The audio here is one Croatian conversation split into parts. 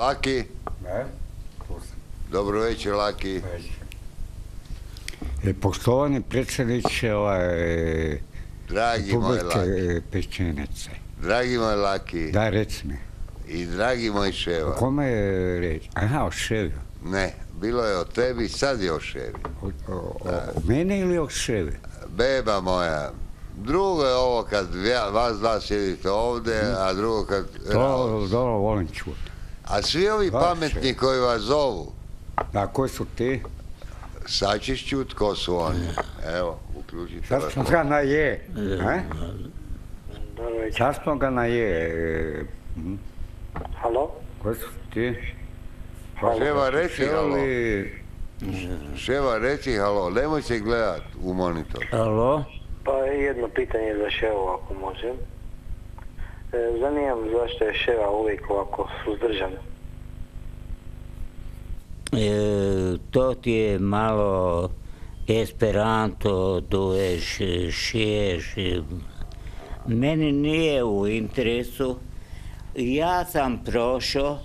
Laki, Ne? Dobro večer Laki. E, Poštovani predsjedniče ovaj, Dragi moj Laki, e, dragi moj Laki Da, reci mi. i dragi moj O Ševa. kome je reč? Aha, o Ševi. Ne, bilo je o tebi, sad je o Ševi. O, o, o, o mene ili o Ševi? Beba moja, drugo je ovo kad vas dva sjedite ovdje, a drugo kad... To, dobro, volim čut. A svi ovi pametni koji vas zovu, Da, koji su ti? sad ćeš čut ko su oni. Evo, uključite Sad smo ga na je. a? Večer. Sad smo ga na je. e. Halo? Koji su ti? Ševa, reci halo. Ševa, reci halo, nemoj se gledat u monitor. Alo? Pa jedno pitanje za Ševu ako može. E, zanima me zašto je Ševa uvijek ovako suzdržan. E, to ti je malo esperanto, duješ, šiješ. e, Meni nije u interesu. Ja sam prošao,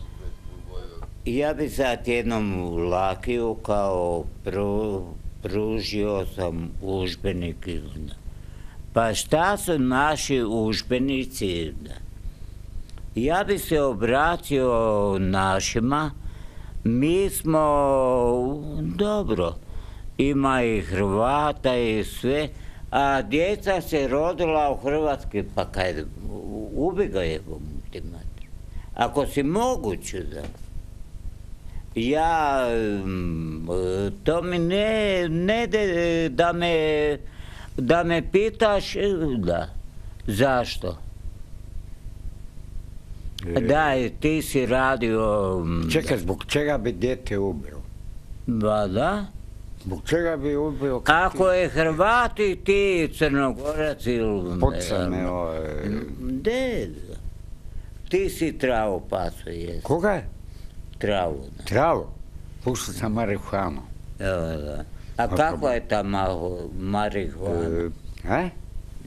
ja bi sad jednom Lakiju kao pru, pružio sam užbenik. Pa šta su naši užbenici? Ja bi se obratio našima, mi smo, dobro, ima i Hrvata i sve, a djeca se rodila u Hrvatskoj, pa kaj, ubi ga je. Ako si moguće da. Ja, mm, to mi ne, ne de, da me, da me pitaš, da, zašto? Da, ti si radio... mm, Čekaj, zbog čega bi dijete ubio? Ba da? Zbog čega bi ubio? Ako je Hrvat i ti Crnogorac ili... Poca me, ovaj, De, ti si travu pasu, jes. Koga? Travu, da. Travu. Pušao sam marihuanu. Evo, da. A kakva je ta marihuana? E, e?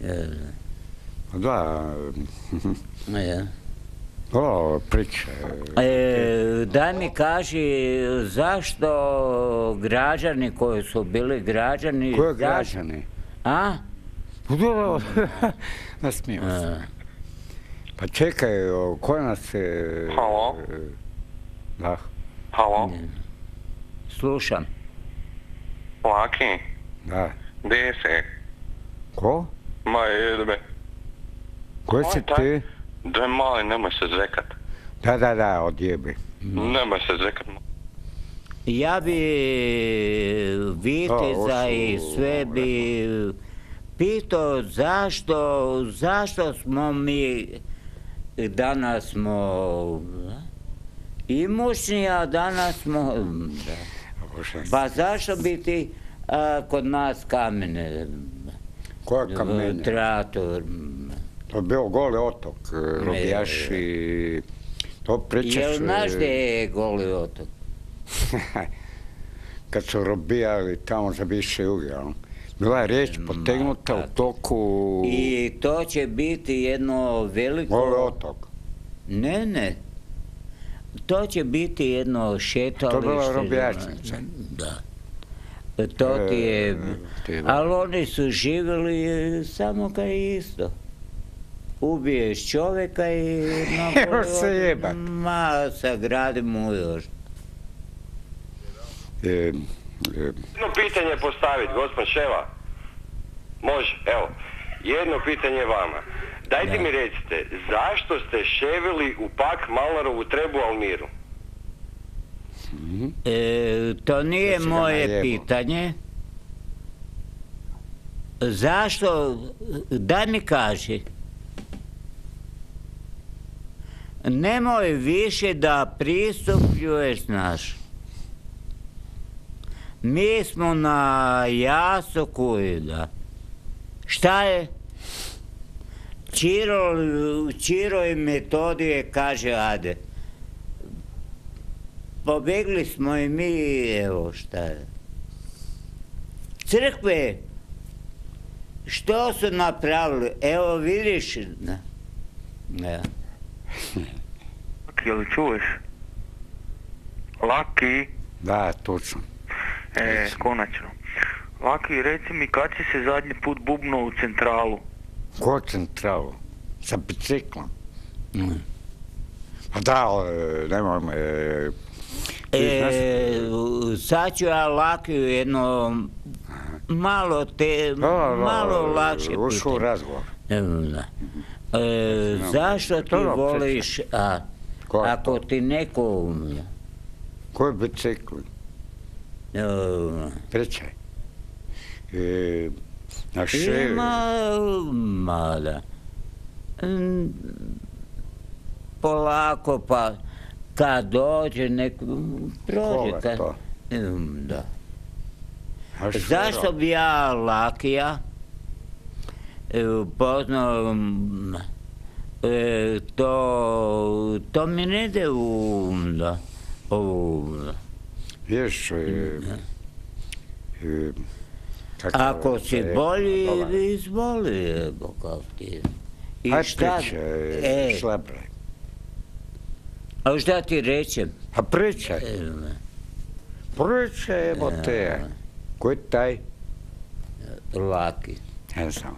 E, Da, e. o, priča. E, daj mi kaži zašto građani koji su bili građani... Koje građani? A? Dobro, nasmio. E, Pa čekaj, ko nas je... Halo? Da. Halo? slušam. Laki? Da. Gdje si? Ko? Ma jebe. Ko si ti? Daj mali, nemoj se zekat. Da, da, da, odjebi. Nemoj se zekat. Ja bi Viteza A, i sve bi pitao zašto, zašto smo mi danas smo imućni, a danas smo... da. Pa zašto bi ti a, kod nas kamene? Koja kamenja? Trator. To je bio goli otok, e, robijaši. To pričaš... Jel znaš e, gdje je goli otok? kad su robijali tamo za bivše juge, jel? Bila je riječ potegnuta u toku I to će biti jedno veliko... goli otok. Ne, ne. To će biti jedno šetalište. To je bila robijačnica. Da. To ti je... E, ti da. Ali oni su živjeli samo kao isto. Ubiješ čovjeka i... na Evo se jebat. Ma, sagradi mu još. E, e, Jedno pitanje postaviti, gospod Ševa. Može, evo. Jedno pitanje vama. Dajte Da. mi recite, zašto ste ševili u pak Malnarovu trebu Almiru? E, to nije Da moje pitanje. Zašto? Daj mi kaži. Nemoj više da pristupljuješ naš. Mi smo na jasoku i da. Šta je? Čiro, Čiro i metodije kaže ade. Pobegli smo i mi, evo šta je. Crkve, što su napravili? Evo vidiš, ne. Ne. Jel čuješ? Laki, Da, sam. e, konačno. Laki, reci mi kad si se zadnji put bubnuo u centralu? Ko centralu? Sa biciklom. Mm. Pa da, e, nemam... E, E, sad ću ja lakiju jedno malo te, da, da, malo lakše Ušao u pitanje. razgovor. Da. E, zašto ti voliš, a, ako ti neko, Koji bicikl? e, Pričaj. E, na ševi. ima, ma da, Mm, polako pa kad dođe nek prođe kad, to? Da. Ševi. Zašto bi ja Lakija e, poznao e, to, to mi ne ide u da, e, e, kako Ako si bolji, izvoli, kao ti. I Aj šta, pričaj, e, a šta ti rečem? A pričaj, E, pričaj, evo te. Ko je taj? Laki. Ne znam.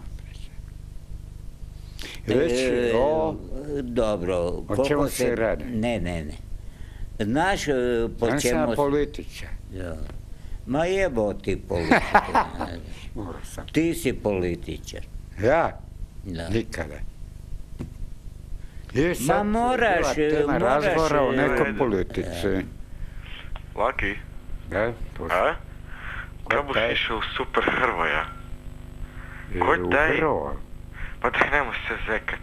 Reći, E, o, Dobro. koliko čemu se radi? Ne, ne, ne. Znaš e, po čemu... sam političar. Ja. Ma jebo ti političar. Morao sam. ti si političar. Ja? Da. Nikada. I Ma moraš, tema moraš, razgovora o e, nekoj e, politici. Laki, Da, to a? Buš išao u Super Hrvoja? E, ko? Hrvoj. Pa daj nemoj se zekat.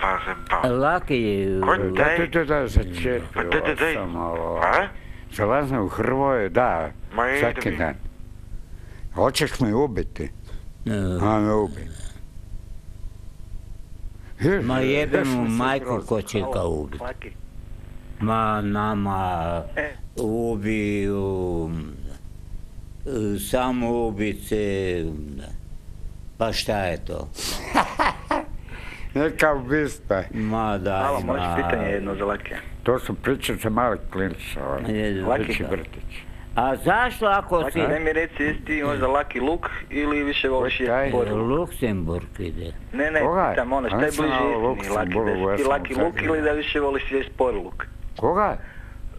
Baze bav. Laki, Ko Da, taj? da, da, da, četiri. Pa daj, daj, daj. Sam, ovo, A? Zalazim u Hrvoje, da, Ma ide svaki mi. dan. Hoćeš me ubiti? A me ubi. Ma jebe mu grozno. ko će ga ubiti. Ma nama E. ubiju e, samoubice. da. Pa šta je to? Neka ubistva. Ma da, Malo, ma... možeš pitanje jedno za. To su priče za male klince. Je, Laki. Vrtić. A zašto ako si... Daj mi reci, jesi ti možda Laki Luk ili više voliš jesti porlu? Luksemburg ide. Ne, ne, pitam ono, šta je bliže u istini, ti u Laki Luk ili da više voliš jesti porluk? Koga?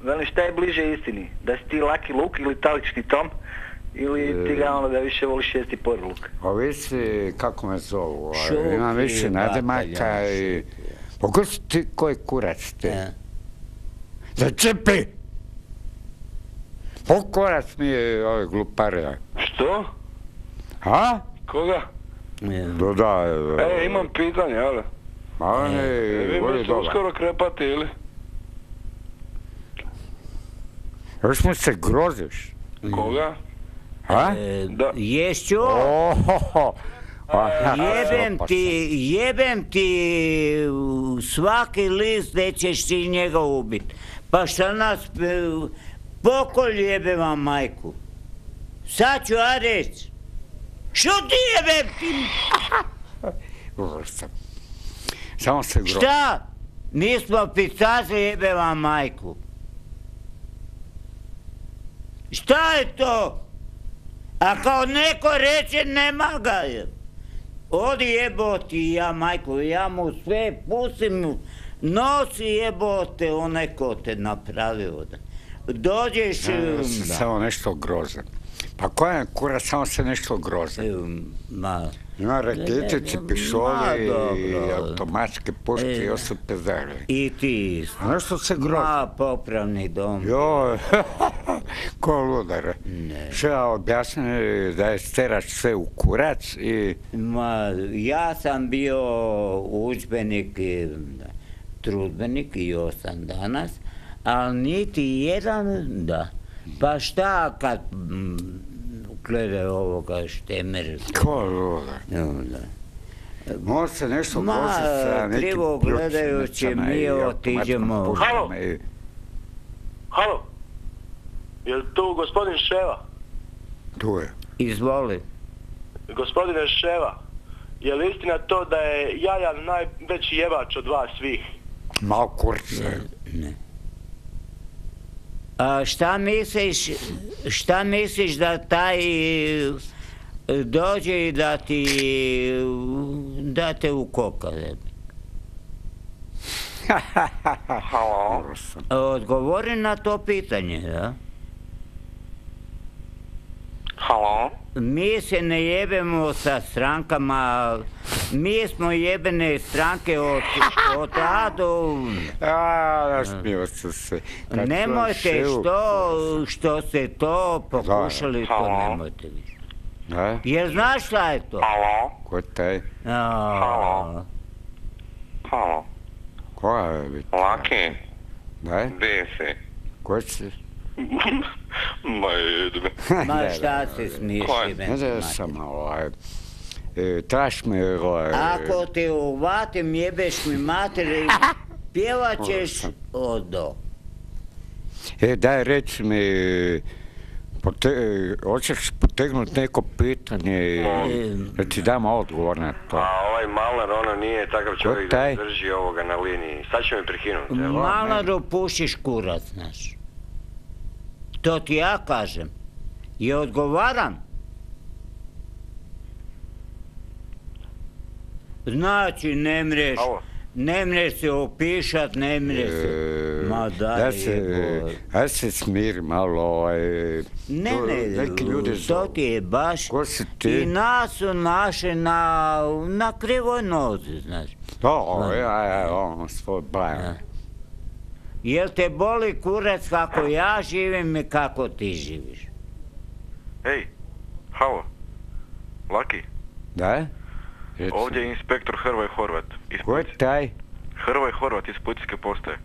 Velim, šta je bliže istini? Da si ti Laki Luk ili Talični Tom? Ili ti E. ga ono da više voliš jesti porluk? Ovisi kako me zovu. ovaj, Imam više nadimaka bataljon, i... Pa ko si ti, koji kurac ti? E, Začepi! Po kurac mi je ove glupare. Što? A? Koga? e, Da, da. E, imam pitanje, ali? A on Vi je, voli mislite uskoro krepati ili? Još mu se groziš. Koga? A? e, Da. Ješću? Ohoho. A, Jebem ti, jebem ti svaki list gdje ćeš ti njega ubit. Pa šta nas, e, pokolj jebe vam majku. Sad ću ja reći. Što ti jebem ti? sam. sam. Samo se groziš. Šta? Mi smo picaze jebe vam majku. Šta je to? A kao neko reče nema ga je. Odi jeboti ja majku, ja mu sve pustim, mu, nosi jebote onaj ko te napravio. Dođeš, se da. samo nešto grozan. Pa koja je kurac, samo se nešto grozan. Um, ma, Ima raketice, Ma, dobro. automatske puške i E. osupe zare. i ti isto. A nešto se grozi. Ma, popravni dom. Joj, ko ludar. Ne. Što ja objasnim da je sterač sve u kurac i Ma, ja sam bio učbenik, i, trudbenik i osam danas, ali niti jedan, da. Pa šta kad mm, gleda ovoga štemer? ko ludar. No, da. Može se nešto Ma, sa nekim krivo gledajući, mi otiđemo. Halo? Halo? Je li tu gospodin Ševa? Tu je. Izvoli. Gospodine Ševa, je li istina to da je Jajan najveći jebač od vas svih? Mal kurce. Ne. A šta misliš, šta misliš da taj e, dođe i da ti, da te ukoka? Odgovori na to pitanje, da? Halo? Mi se ne jebemo sa strankama, mi smo jebene stranke od, od A do... A, nasmio sam se. Kad Nemojte što, što ste to pokušali, to Halo? nemojte više. Da? Jer znaš šta je to? Halo? Ko je taj? A, Halo? Halo? Koja je biti? Laki? Da? Gdje si? Ko si? Ma jedve. Ma šta se smiješ jebem Ne mater? sam ovaj... E, traš mi ovaj... Ako te uvatim jebeš mi mater i pjevat ćeš od do. E, daj reci mi... Pote, hoćeš potegnuti neko pitanje da ti dam odgovor na to? A ovaj Malnar, ono nije takav čovjek da drži ovoga na liniji. Sad će me prekinuti. Malo pušiš kurac, znaš. To ti ja kažem. I odgovaram. Znači, ne mreš, ne mreš se opišat, ne mreš se. E, Ma daj, da se, da se smiri malo, ovaj... Ne, to ne, neki ljudi to ti je baš... Ko si ti? I nas su naše na, na krivoj nozi, znaš. To, ja, ja, on svoj bajan. Jel te boli kurac kako ja živim i kako ti živiš? Ej, halo? Laki? Da? Reci. Ovdje je inspektor Hrvoje Horvat. Ko je taj? Hrvoje Horvat iz policijske postaje.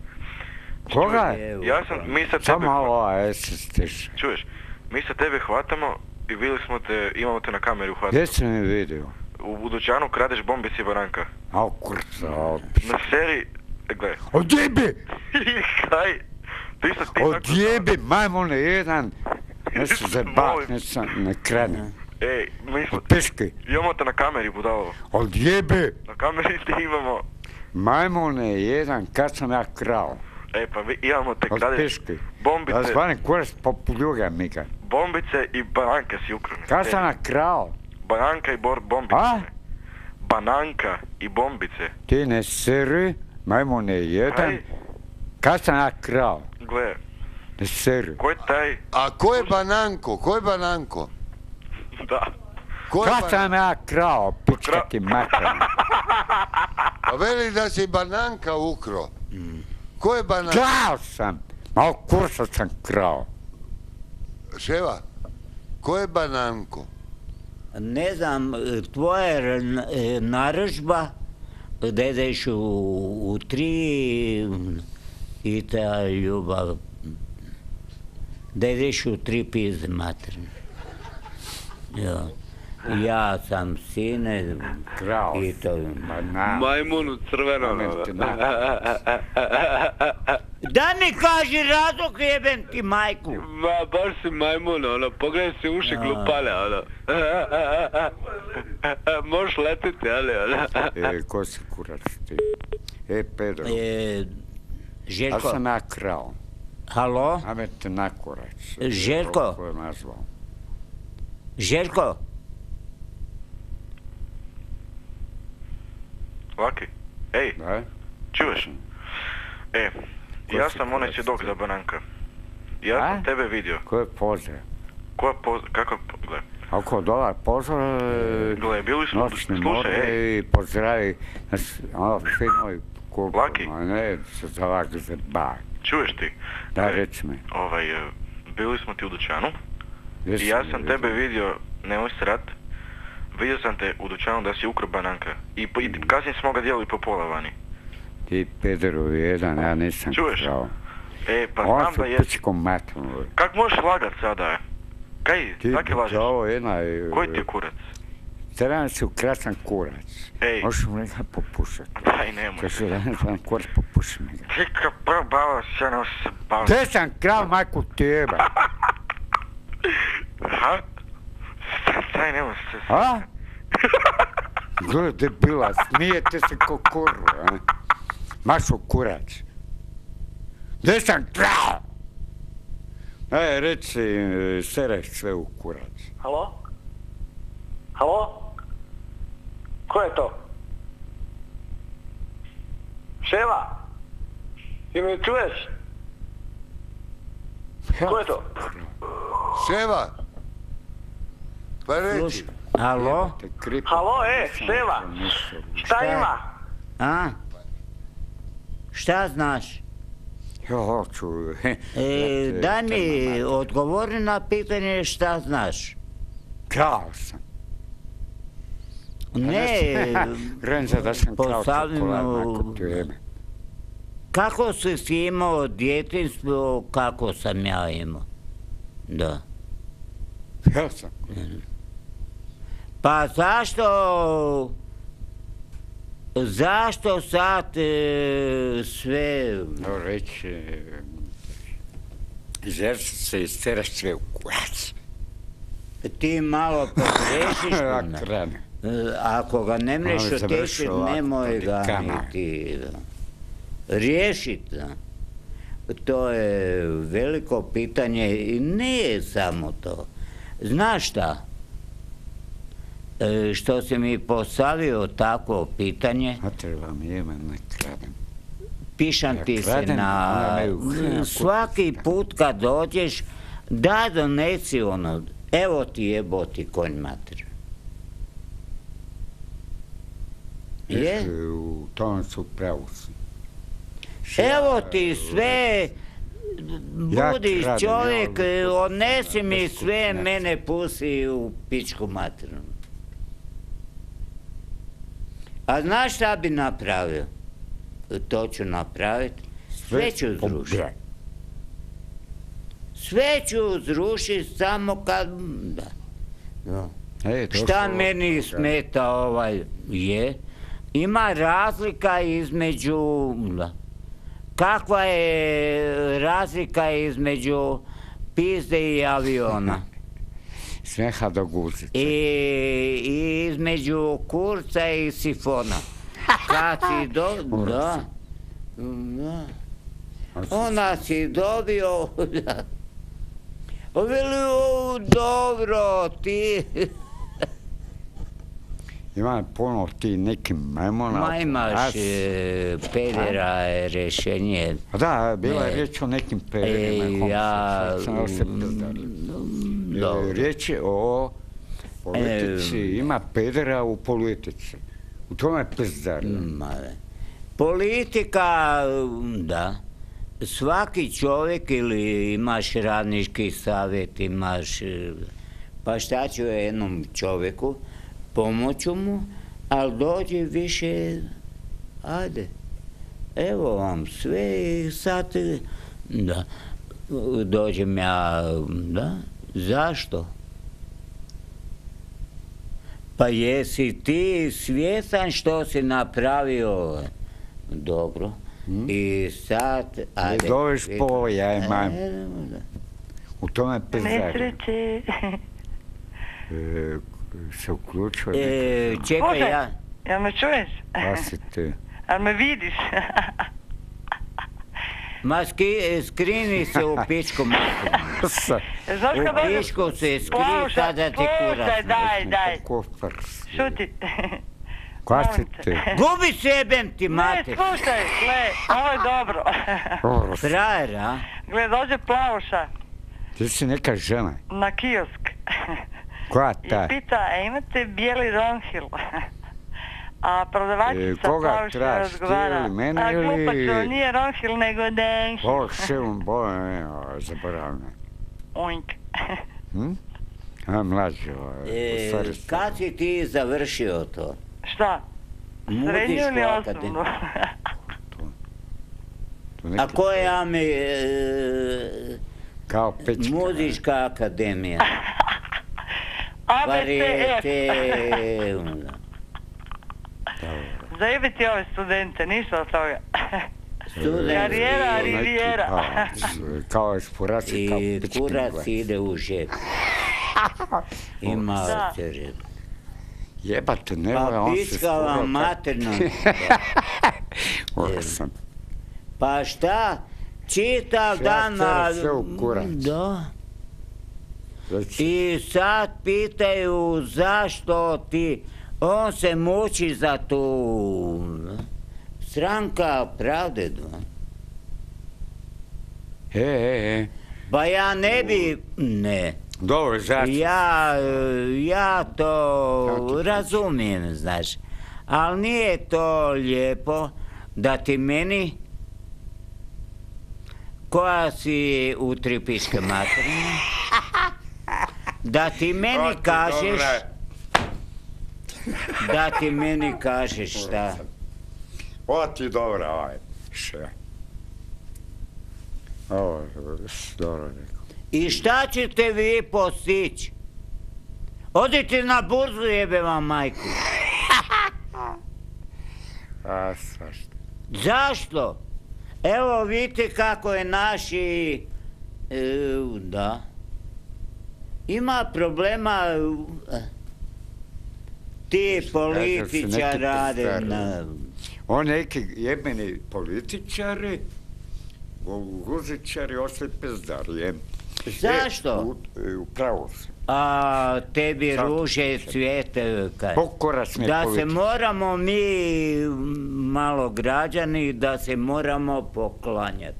Koga? Ja sam, mi sad tebe... Samo malo, a se stiš. Čuješ, mi sad tebe hvatamo i vidjeli smo te, imamo te na kameri uhvatili. Gdje si mi vidio? U, u dućanu kradeš bombe si baranka. Au, kurca. Na seriji, Odjebi! kaj? Ti sad ti Odjebi, majmune jedan! Ne se Molim. ne sam, ne krenem. Ej, mi smo, piški. imamo te na kameri, budalo. Odjebi! Na kameri ti imamo, Majmune jedan, kad sam ja krao? ej pa vi, imamo te kradeš piški. bombice, Ja zvanim kurac populjuga mika. bombice i baranke si ukrali. Kad sam ja krao? Bananka i bor, bombice. A? Bananka i bombice. Ti ne siri, majmune jedan. Kad sam ja krao? gle, Ne siri. ko je taj? A ko je Bananko? Ko je Bananko? Da. Ko je Kad sam ja krao, pička ti materna? Pa veli da si Bananka ukro. Ko je Bananka? Krao sam! Malo kursa sam krao. Ševa, ko je Bananko? Ne znam, tvoja je e, Dede je šel v, v tri i ta ljubav. Dede je šel v tri pizde materni. Ja. Ja sam sine Krao i to... Ma na. Majmun u crvenom. Moment, na. Da mi kaži razlog jebem ti majku. Ma, baš si majmun, ono, pogledaj si uši Ja. glupale, ono. Možeš letiti, ali, ono. E, ko si kurac ti? E, Pedro, E, Željko, sam ja krao. halo? Ajme te na kurac. Željko. Ko je nazvao? Željko, Laki, ej, čuješ? E, Ko ja si sam onaj svjedok za bananka. Ja A? sam tebe vidio. Ko je pozdrav? Koja poz... Kako... Gle, Ako dolar pozdrav, e, gle, bili smo... noćni Slušaj, i pozdravi nas, ono, finoj kulku, Laki. a ne se zavak za bar. čuješ ti? Da, Gle, reci mi. Ovaj, e, bili smo ti u dućanu i ja sam tebe vidio, nemoj srat, vidio sam te u dućanu da si ukro bananka. I, po- i kasnije smo ga dijelili po pola vani. Ti pederu jedan, ja nisam Čuješ? krao. E, pa On znam da je... pičkom matom. Kak možeš lagat sada? Kaj, Ti kak je lažeš? jedna... e, Koji ti je kurac? Trebam si ukrasan kurac. Ej. Možeš mu nekaj popušati. Daj, nemoj. Kaže, da sam kurac popuši mi ga. Ti ka prvo bava se ne se bava. Gdje sam krao majku tebe? Ha? Daj, nemoj se... A? Gle, debila, smijete se ko kurva, a? Mašu kurac. Gdje sam krao? E, reci, e, sereš sve u kurac. Halo? Halo? Ko je to? Ševa? Ti me čuješ? Ko je to? Ševa! Pa kripe, Halo, e, Ševa? Šta ima? A? Šta znaš? Ja hoću... E, daj mi odgovori na pitanje šta znaš. Krao sam. Ne, Renza da sam krao postavimo- čokolad nakon tebe. kako si si imao djetinstvo, kako sam ja imao. Da. Ja sam. Pa zašto... Zašto sad e, sve... No, reći... e, Jer se istereš sve u kurac. Ti malo pogrešiš. E, Ako ga ne mreš ovako, nemoj ga niti riješit. To je veliko pitanje i nije samo to. Znaš šta? E, Što si mi postavio takvo pitanje, A treba mi ime, ne kradem. pišam Ja ti se na... Svaki put kad dođeš, da donesi ono, evo ti jeboti konj mater. Je? U tom su preusi. Evo ti sve, Ja budi čovjek, odnesi mi sve, mene pusi u pičku materinu. A znaš šta bi napravio? To ću napraviti. Sve ću zrušiti. Sve ću zrušiti samo kad... Da. Da. E, došlo Šta meni smeta ovaj je, ima razlika između, da. kakva je razlika između pizde i aviona Smeha do guzice. i, i između kurca i sifona. Kad si do... Da. Da. Ona si dobio... Veli, dobro, ti... Ima puno ti neki majmona. Ma imaš e, pedera je rješenje. Da, bila je riječ o nekim E, pederima. ja... Sam da se. Dobro. Riječ je o politici. E, Ima pedera u politici. U tome pizdari. Ma, ne. Politika, da. Svaki čovjek ili imaš radnički savjet, imaš... e, Pa šta ću jednom čovjeku, pomoću mu, ali dođe više, ajde, evo vam sve i sad, da, dođem ja, da, zašto? Pa jesi ti svjestan što si napravio dobro i sad, ajde. doveš po jaj, majmu. E, da. U tome. Nesreće. E, se uključio E, čekaj, ja, Jel me čuješ? Pasite. Jel me vidiš? ma ski, skrini se u pičku kad U pičku se skri Plavuša, kada ti kurac. daj, daj, Kofar. šuti. Kvasite. Gubi sebem ti Ne, mater. slušaj, gle, ovo je dobro. Frajer, a? Gle, dođe plavuša Ti si neka žena. na kiosk. Koja I ta? pita, a imate bijeli ronhil? A E, prodavačica koga plavuša tražiš, ti ili mene A ili- glupačo, nije ronhil nego denhil. O, šilom, bo, ne, o, zaboravno. Oink. Hm? A, mlađo, E, u stvari ste- kad si ti završio to? Šta? Srednju ili osnovnu? A koja mi e, Kao pečka. muzička akademija? ABCF. Varete... Zajebi ti ove studente, ništa od toga. Student Karijera, Neki, Riviera. pa, Kao eksploracija, kao I kurac ide u žep. Ima žep. Jebate, ne voje, Pa on se pička vam skoro materno. Sam. Pa šta? čitav dan na... sve u kurac. Da. Znači, I sad pitaju zašto ti, on se muči za tu stranka pravde. da. e, e, e. Pa ja ne bi, ne, Dobro, zašto? ja, ja to razumijem, znaš, ali nije to lijepo da ti meni, koja si u tripiške materine, da ti meni kažeš. Da ti meni kažeš šta. O ti dobra, ovaj. Še. Ovo, dobro rekao. I šta ćete vi postići? Odite na burzu jebe vam majku. A, svašta. Zašto? Evo vidite kako je naši... e, da. Ima problema... e, ti političari rade na... On neki jebeni političari, guzičari, ostali pizdari. jem. Zašto? E, u, e, upravo si. A tebi ruže cvijete kaj? Da se moramo mi malo građani da se moramo poklanjati.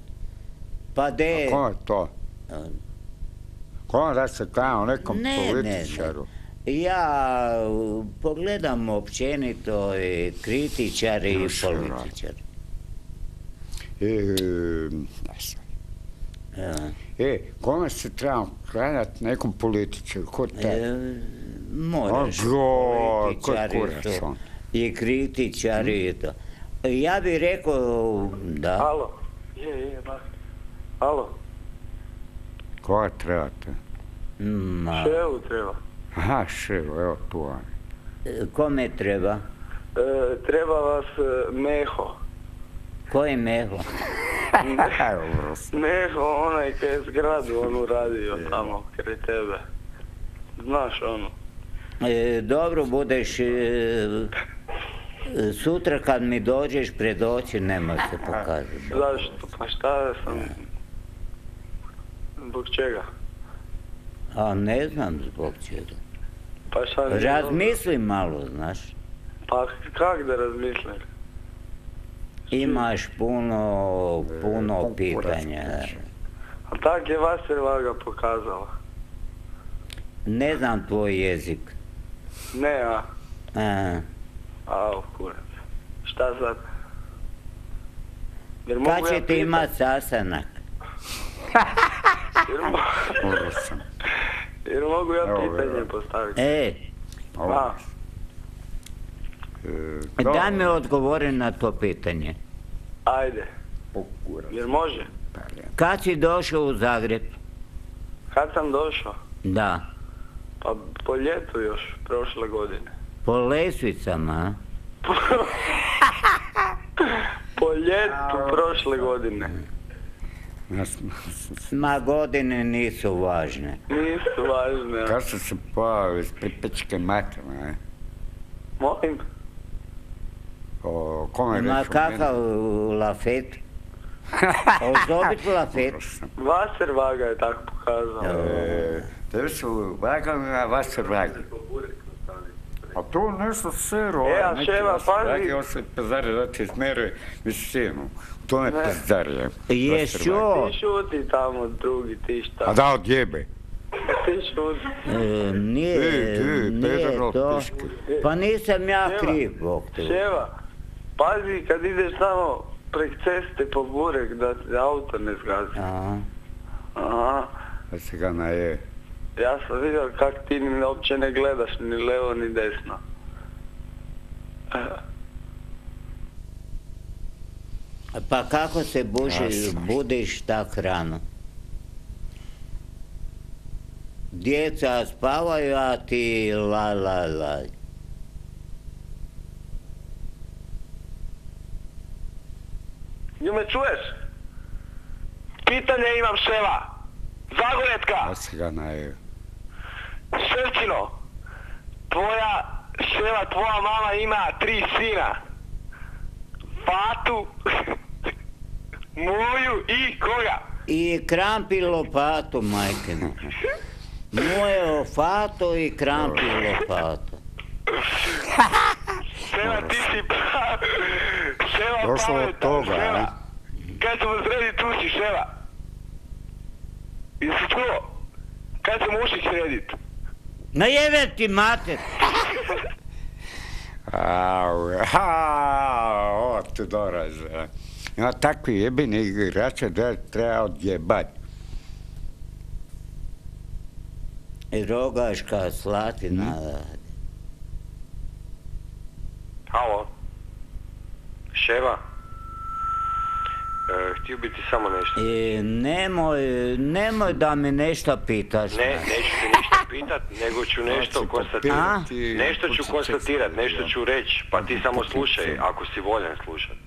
Pa de... A ko je to? Ko da se kao nekom Ne, ne, ne. Ja pogledam općenito i kritičari i političari. E, ne znam. Ja. E, kome se treba klanjati nekom političaru? Ko taj? E, moraš. A, go, političari? I kritičari i to. Ja bih rekao da. Alo? Je, je, ba. Alo? Koga trebate? Ma, Ševu treba. Aha, ševo, evo tu on. kome treba? E, treba vas e, Meho. Koji meho? Evo, Meho, onaj kaj je zgradu onu radio tamo, kraj tebe. Znaš ono. E, dobro budeš e, e, sutra kad mi dođeš pred oči nemoj se pokazati. Zašto? Pa šta sam... Zbog čega? A ne znam zbog čega. Pa šta? Razmisli malo, znaš. Pa kak da razmislim? Imaš puno, puno pitanja. A tak je Vaser Vaga pokazala. Ne znam tvoj jezik. Ne, a? A, Au, kurac. Šta sad? Jer kad mogu ja ćete pitat? imat? Jer, mo- sam. jer mogu ja Evo, pitanje postaviti? E, Ovo. A, E, daj mi dobro. odgovori na to pitanje. ajde. Pokurac. Jer može? Kad si došao u Zagreb? Kad sam došao? Da. Pa po ljetu još, prošle godine. Po lesvicama, a? Po ljetu prošle godine. Nas- Ma godine nisu važne. Nisu važne. Kad su se pojavili iz pripečke matere, ne? Molim? O, kome Ma kakav lafet? Ozobit lafet? Dobro sam. Vaser Vaga je tako pokazao. E, tebi su vagali na vas vagi. A tu nešto sero, E, neki ševa, vas pazi. vagi, on se pezari da ti izmeri visinu. Тоа е пиздарија. Е, шо? Ти шо оди тамо другите и шта? А да, од јебе. Не, не, тоа. Па не сам ја крив, Бог те. Шева, пази кад идеш тамо прек цесте по бурек да се ауто не сгази. Аа. Аа. А сега на е. Јас сум видел как ти ни, обче не гледаш ни лево ни десно. Pa kako se Jasno. budiš tak rano? Djeca spavaju, a ti la la la. Ju me čuješ? Pitanje imam ševa. Zagoretka, ga naje. Ševčino. Tvoja ševa, tvoja mama ima tri sina. Fatu, Moju i koga? I krampi lopatu, majke mi. Moje fato i krampi lopatu. Ševa, ti si pa... Ševa, Došlo od toga, Ševa. a? Kad ćemo srediti uši, Ševa? Jesi čuo? Kad ćemo uši srediti? Na jebe ti mater! Au, ovo ti doraze. Ima takvi jebeni igrače da treba odjebat. Rogaška slatina. Halo? Ševa? E, htio bi ti samo nešto. E, nemoj, nemoj da mi nešto pitaš. Ne, neću te ništa pitat, nego ću nešto Hoće konstatirati. Nešto ću konstatirati, nešto ću reći, pa ti samo slušaj, ako si voljan slušat.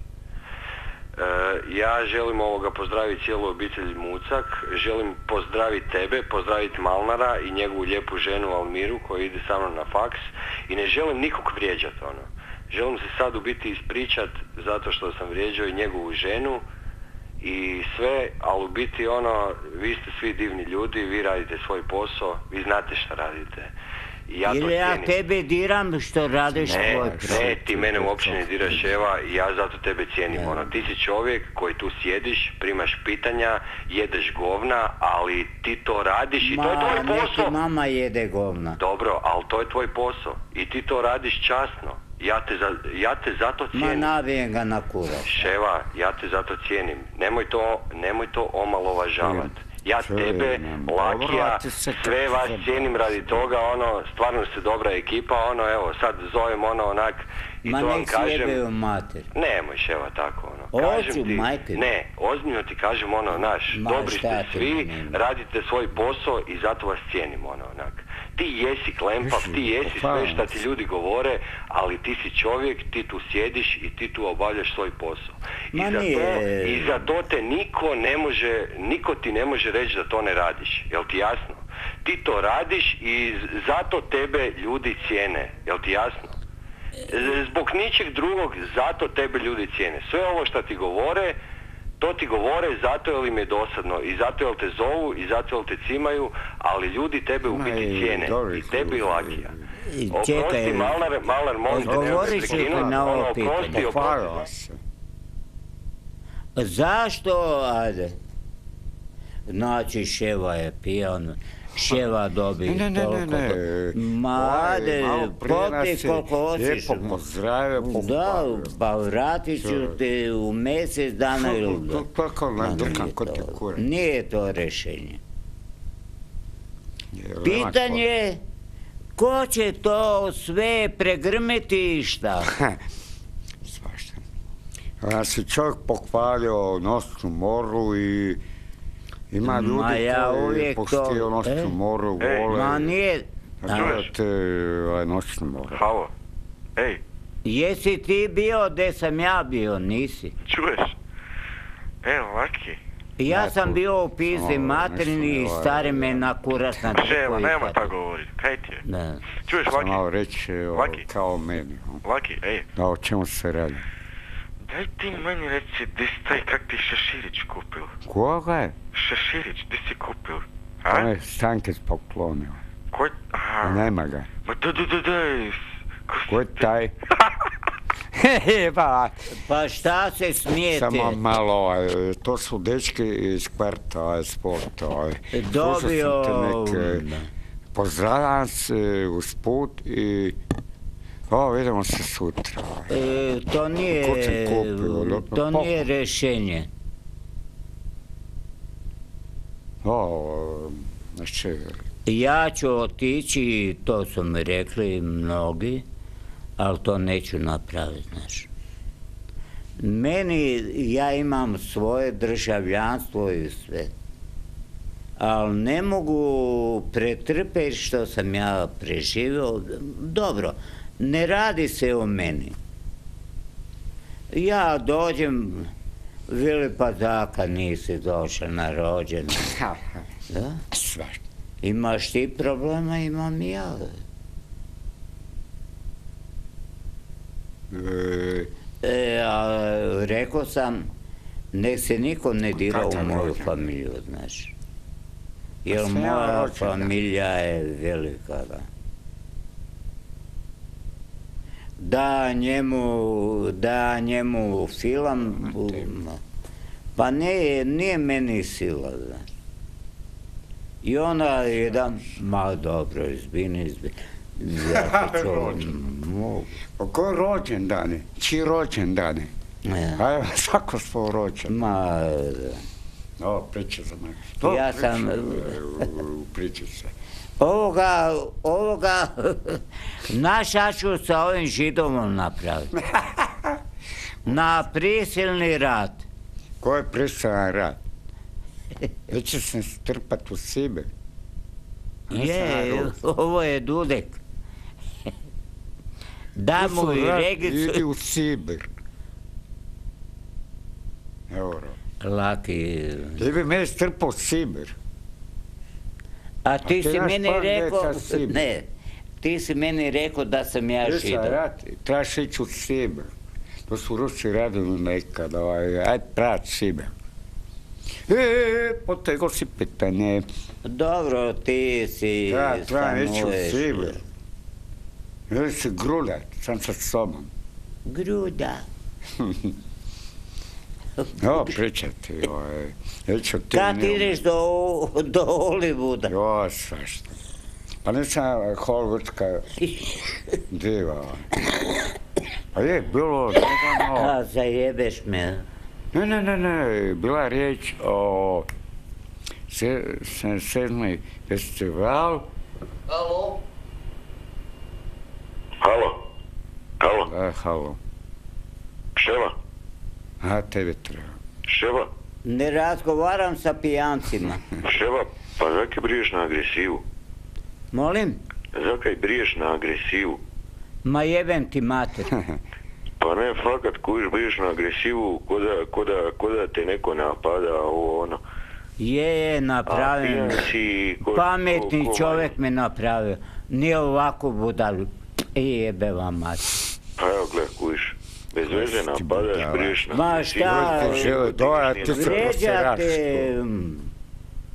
E, ja želim ovoga pozdraviti cijelu obitelj Mucak, želim pozdraviti tebe, pozdraviti Malnara i njegovu lijepu ženu Almiru koja ide sa mnom na faks i ne želim nikog vrijeđat ono. Želim se sad u biti ispričat zato što sam vrijeđao i njegovu ženu i sve, ali u biti ono, vi ste svi divni ljudi, vi radite svoj posao, vi znate šta radite. I ja Ili ja tebe diram što radiš Ne, tvoj ne, ti mene uopće ne diraš Eva i ja zato tebe cijenim. Ono, ti si čovjek koji tu sjediš, primaš pitanja, jedeš govna, ali ti to radiš i to je Ma, tvoj posao. mama jede govna. Dobro, ali to je tvoj posao i ti to radiš časno. Ja te, za, ja te zato Ma cijenim. navijem ga na kurac. Ševa, ja te zato cijenim. Nemoj to, nemoj to omalovažavat. Ja Čujem, tebe, Lakija, sve vas cijenim radi toga, ono, stvarno ste dobra ekipa, ono, evo, sad zovem ono onak i Ma to vam kažem. sjebeju mater. Nemoj Ševa tako, ono. Kažem ti, majke. ne, ozbiljno ti kažem, ono, naš, Ma, dobri ste svi, radite svoj posao i zato vas cijenim, ono, onak. Ti jesi klempav, ti jesi sve šta ti ljudi govore, ali ti si čovjek, ti tu sjediš i ti tu obavljaš svoj posao. I Ma za, to, nije. I za to te niko ne može, niko ti ne može reći da to ne radiš. Jel ti jasno? Ti to radiš i zato tebe ljudi cijene. Jel ti jasno? Zbog ničeg drugog, zato tebe ljudi cijene. Sve ovo što ti govore, to ti govore zato jer im je dosadno i zato jer te zovu i zato jer te cimaju, ali ljudi tebe u biti cijene. I tebi i. Lakija. Oprosti, Malar, Malar, molim te, nemoj prekinuti. na ovo Ono, pitanje. oprosti. Pokvarila se. Zašto, ajde, znači Ševa je pijan, Ševa dobi Ne, ne, ne, ne, popij je koliko hoćeš. Lijepo pozdravio, Da, pa vratit ću te u mjesec dana ili kao Ma, nadrkan nije ko ti to- kurac. Nije to rješenje. Pitanje je, ko će to sve pregrmiti i šta? Svašta. Ja se čovjek pohvalio noćnu moru i ima Ma ljudi ja koji to- poštivaju noćnu e? moru, Ej, vole. Ma nije, gledate, ovaj, noćnu moru. Halo. Ej, jesi ti bio gdje sam ja bio, nisi. čuješ? E, Laki. Ja sam bio u samo materini i nešto, stari ovaj, me na kurac na i nemoj tako. govorit. Kaj ti je? Da. Čuješ, Sam malo Laki? reći o, Laki. kao meni. no. Laki, ej, Da, o čemu se radi? Daj ti meni reci di si taj kak ti šeširić kupil. Koga je? Šeširić, di si kupil? A? On je stanke poklonio. Ko je... Aha. Nema ga. Ma da, da, da, da. Ko si Ko je taj? pa, Pa šta se smijete? samo malo, to su dečki iz kvarta sporta. Dobio... Neke, pozdravljam se usput i o, vidimo se sutra. E, to nije, kupio, to pa- nije rješenje. O, znači, Ja ću otići, to su mi rekli mnogi, ali to neću napraviti, znaš. Meni, ja imam svoje državljanstvo i sve. Ali ne mogu pretrpeti što sam ja preživio. Dobro, ne radi se o meni. Ja dođem, veli pa zaka nisi došao na rođendan. Da? Imaš ti problema, imam i ja. E, E, a, rekao sam, Nek se niko ne dira u moju familiju, znaš. Jer Pa ja moja familija je velika, da. Da njemu, da njemu te- pa ne, nije meni sila. I ona jedan, ma dobro, izbini, izbini. Ja mogu. Pa koji rođendane? Čiji rođendane? Ja. Ajde, svako svoj rođen. Ma, O, priča za mene. To Ja priča, sam- e, Priča se. Ovoga, ovoga, naš ću sa ovim židovom napraviti. Na prisilni rad. Ko je pristajan rad? Već će se strpat u Sibir. Je, ovo je Dudek. Da mu i Idi regicu. u Sibir. Evo, Laki. ti bi me strpao u Sibir. A ti ti si meni par rekao, ne, ti si meni rekao da sam ja Ti židov. rad, trebaš ići u Sibir. To su Rusi radili nekad, ovaj, aj prat Sibir. E, potego si pitanje. Dobro, ti si Da, trebam ići u Sibir. Ili se grulja, sam sa sobom. Gruda. Evo, pričati, ovaj, neću ti... Kad ideš do, do Hollywooda? Jo, svašta. Pa nisam Hollywoodska diva. Pa je, bilo, nedavno, A, zajebeš me. ne, ne, ne, ne, bila je riječ o se, se, sedmi festival, Halo? Halo? Halo? da, halo, Ševa? a tebi treba. Ševa? Ne razgovaram sa pijancima. Ševa, pa zakaj briješ na agresivu? Molim? Zakaj briješ na agresivu? Ma jebem ti mater. Pa ne, fakat kužiš briješ na agresivu ko da, ko da, ko da te neko napada, ovo ono. Je, je, ko- Pametni ko- ko čovjek me napravio. Nije ovako budal. I jebe vam mater. Pa evo gled, kužiš. Bez veze napadaš, budala. briješ na Ma šta, Uvijek te žele dojati, ti se Vrijeđate. prosiraš mm,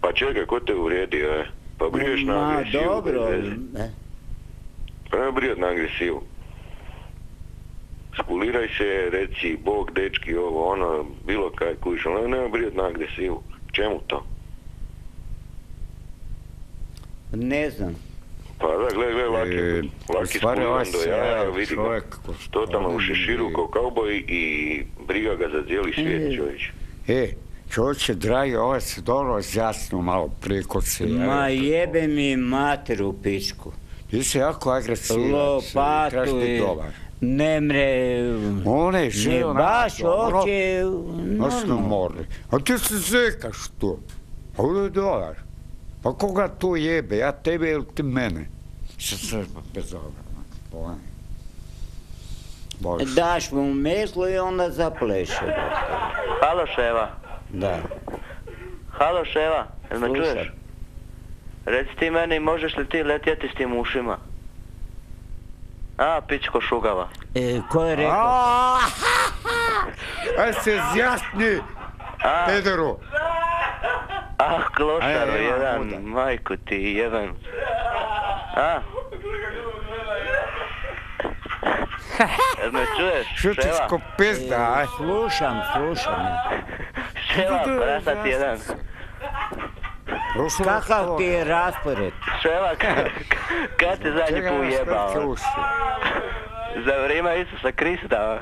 Pa čekaj, ko te uvrijedio, e? Pa briješ na Ma agresivu dobro. e, Pa ne brijat na agresivu. Skuliraj se, reci, bog, dečki, ovo, ono, bilo kaj kužiš, ali nema brijat na agresivu. Čemu to? Ne znam. Pa da, gle, gle, laki, E, laki ovaj do jaja, vidi ga. čovjek Totalno u šeširu kao kauboj i briga ga za cijeli svijet, E. čovječ. E, čovječe, dragi, ovo se dobro zjasnio malo prije kod se Ma jebe mi mater u pičku. Ti si jako agresivan. Lopatu i dobar. ne mre... On je Ne živio baš. Znaš na normalno. more. A ti se zekaš tu. A ovo je dobar. Pa koga tu jebe, ja tebe ili ti mene? Se sve bez. Bože. Daš mu meslo i onda zapleše. Halo Ševa, Da. halo Ševa, jel me čuješ? Reci ti meni, možeš li ti letjeti s tim ušima? A, pičko šugava. E, ko je rekao? A, Aj se zjasni, pederu. Ah, klošar Aj, aj, jedan, muda. majku ti jedan. A? Me čuješ? Šutiš ko pizda, aj. Slušam, slušam. Ševa, prasat jedan. Kakav ti je raspored? Ševa, kad te zadnji put jebao? Za vrijeme Isusa Krista.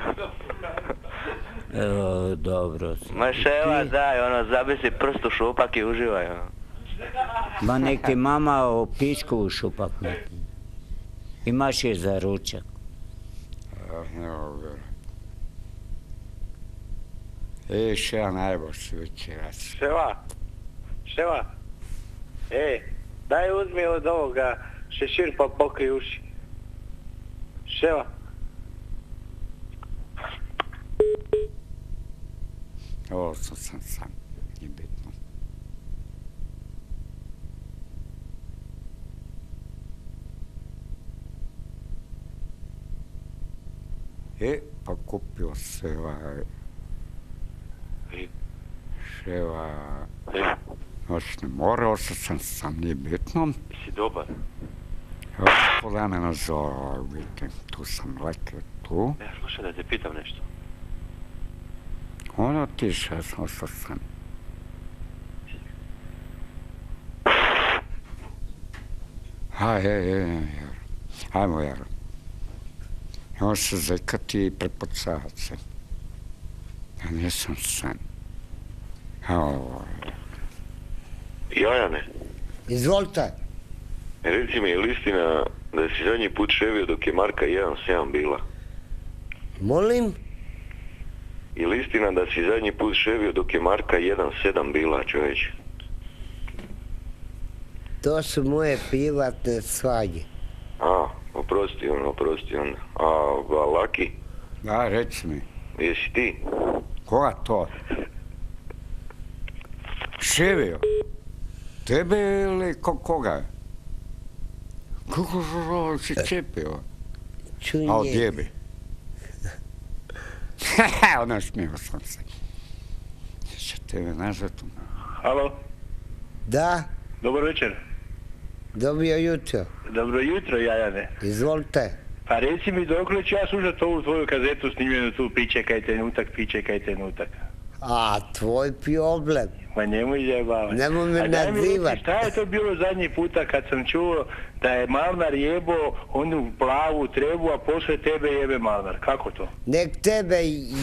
Evo, dobro. Ma Ševa, Ti- daj, ono, zabisi prst u šupak i uživaj, ono. Ma nek ti mama o pičku u šupak. Imaš je za ručak. Evo ga. E, još jedan najbolji večeras. Ševa, Ševa, e, daj uzmi od ovoga šešir pa pokri uši. Ševa, Ovo sam sam. Nije bitno. E, pa kupio se ovaj... Ševa. E, Noćni morao sam, sam, sam nije bitno. si dobar. Evo, polemena zora, vidim, tu sam letio tu. Ja, slušaj da te pitam nešto. Ono tiše, ja sam ostao sam. Aj, aj, aj, aj, ajmo, Jaro. Evo se zekati i prepucavati se. Ja nisam san. Evo, ovo, Jajane, Izvolite. reci mi, je li istina da si zadnji put ševio dok je Marka 1.7 bila? Molim? Je li istina da si zadnji put ševio dok je Marka 1.7 bila, čovječe? To su moje privatne stvari. A, oprosti on, oprosti onda. A, a Laki, da, reci mi, jesi ti? koga to? Ševio? Tebe ili ko, koga? Kako si čepio? Čuj A od njega. jebi. ono smio sam se. Će tebe nazvat. Halo, Da, dobar večer. dobio jutro. Dobro jutro, Jajane. Izvolite. Pa reci mi dokle ću ja slušat ovu tvoju kazetu snimljenu tu Pičekaj trenutak, pičekaj trenutak. A, tvoj problem. Ma nemoj zajebavati. Nemoj me nazivat. Šta je to bilo zadnji puta kad sam čuo da je Malnar jebo onu plavu trebu, a poslije tebe jebe Malnar? Kako to? Nek tebe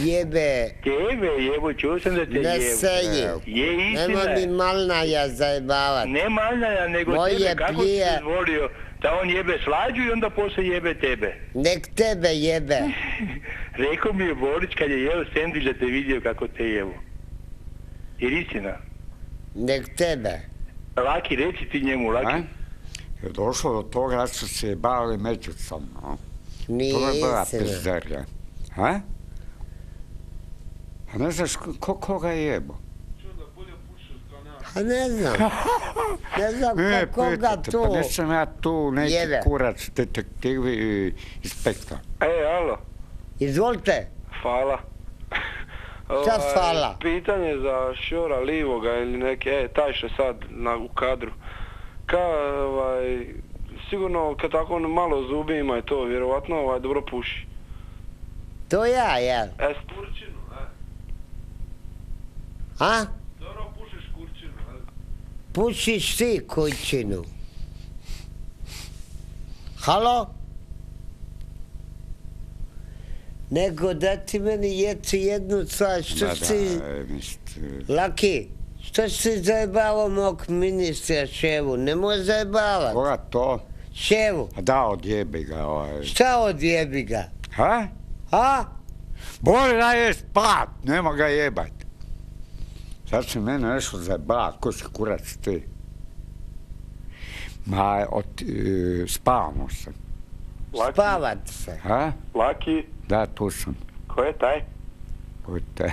jebe Tebe jebo, čuo sam da te ne jebe. senji. Je istina. Nemoj mi malnaja zajebavat. Ne Malnara, nego Moje tebe. Kako prije- si dozvolio da on jebe slađu i onda poslije jebe tebe? Nek tebe jebe. Rekao mi je Borić kad je jeo sendvič da te vidio kako te jevo. Jer istina. Nek tebe. Laki, reci ti njemu, Laki. A? Je došlo do toga da su se bavili međusobno. a? To je bila Nije pizderija. A? A ne znaš ko, ko koga je jebo? A ne znam. Ne znam E, ko, koga pitate, tu. Pa nisam ja tu neki kurac, detektiv i inspektor. E, alo, Izvolite. Hvala. Šta Ovaj, hvala? Pitanje za Šora Livoga ili neke, e, taj što je sad na, u kadru. Ka, ovaj, sigurno kad tako on malo zubi ima i to, vjerovatno ovaj, dobro puši. To ja, jel? Es, A? Pušiš ti kućinu. Halo? Nego da ti meni jeci jednu stvar, što Da, si... da, Laki, što si zajebavao mog ministra Ševu? Nemoj zajebavat. Koga to? Ševu, A da, odjebi ga. Ovaj. šta odjebi ga? Ha? A? Bolje da je spat, nema ga jebat. Sad si mene nešto zajebat, ko si kurac ti? Ma, od, e, spavamo se. Spavat se. Ha? Laki, Da, tu sam. ko je taj? Pojte.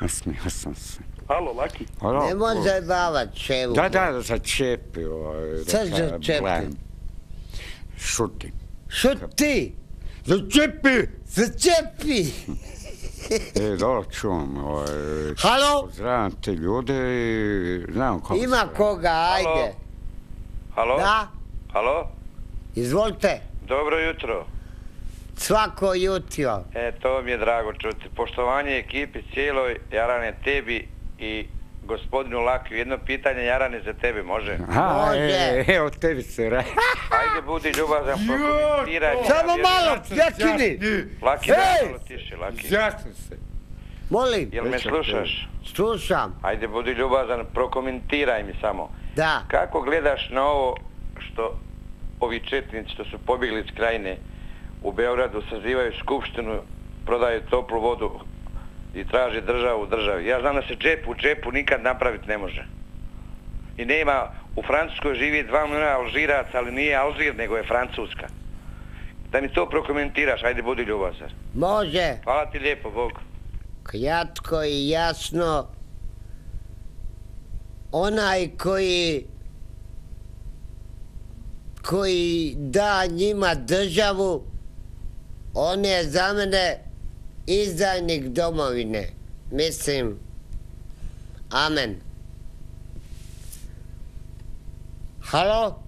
Nasmio sam se. Halo, Laki. Alo, Nemoj ko- zajebavat Ševu. Da, da, začepi. Ovaj, da kažem, začepi? Šuti. Šuti! Začepi! Začepi! E, dobro čuvam. Ovaj, Halo? Pozdravljam te ljude i znam kako Ima se- koga, ajde. Halo? Da? Halo? Izvolite. Dobro jutro. Svako jutro. E, to mi je drago čuti. Poštovanje ekipi cijeloj, Jarane, tebi i gospodinu Lakiju. Jedno pitanje, Jarane, za tebe, može? A, Može. e, evo tebi se ra... Ajde, budi ljubazan, prokomentiraj. Samo malo, pljakini! Laki, malo tiše, Laki. Izjasni se. Molim, Jel me slušaš? slušam. Ajde, budi ljubazan, prokomentiraj mi samo. Da. Kako gledaš na ovo što ovi četnici što su pobjegli iz krajine u Beogradu sazivaju skupštinu, prodaju toplu vodu i traže državu u državi. Ja znam da se džep u džepu nikad napraviti ne može. I nema, u Francuskoj živi dva milijuna Alžiraca, ali nije Alžir, nego je Francuska. Da mi to prokomentiraš, ajde budi ljubazan. Može. Hvala ti lijepo, Bog. Kratko i jasno. Onaj koji koji da njima državu, on je za mene izdajnik domovine. Mislim, Amen. Halo?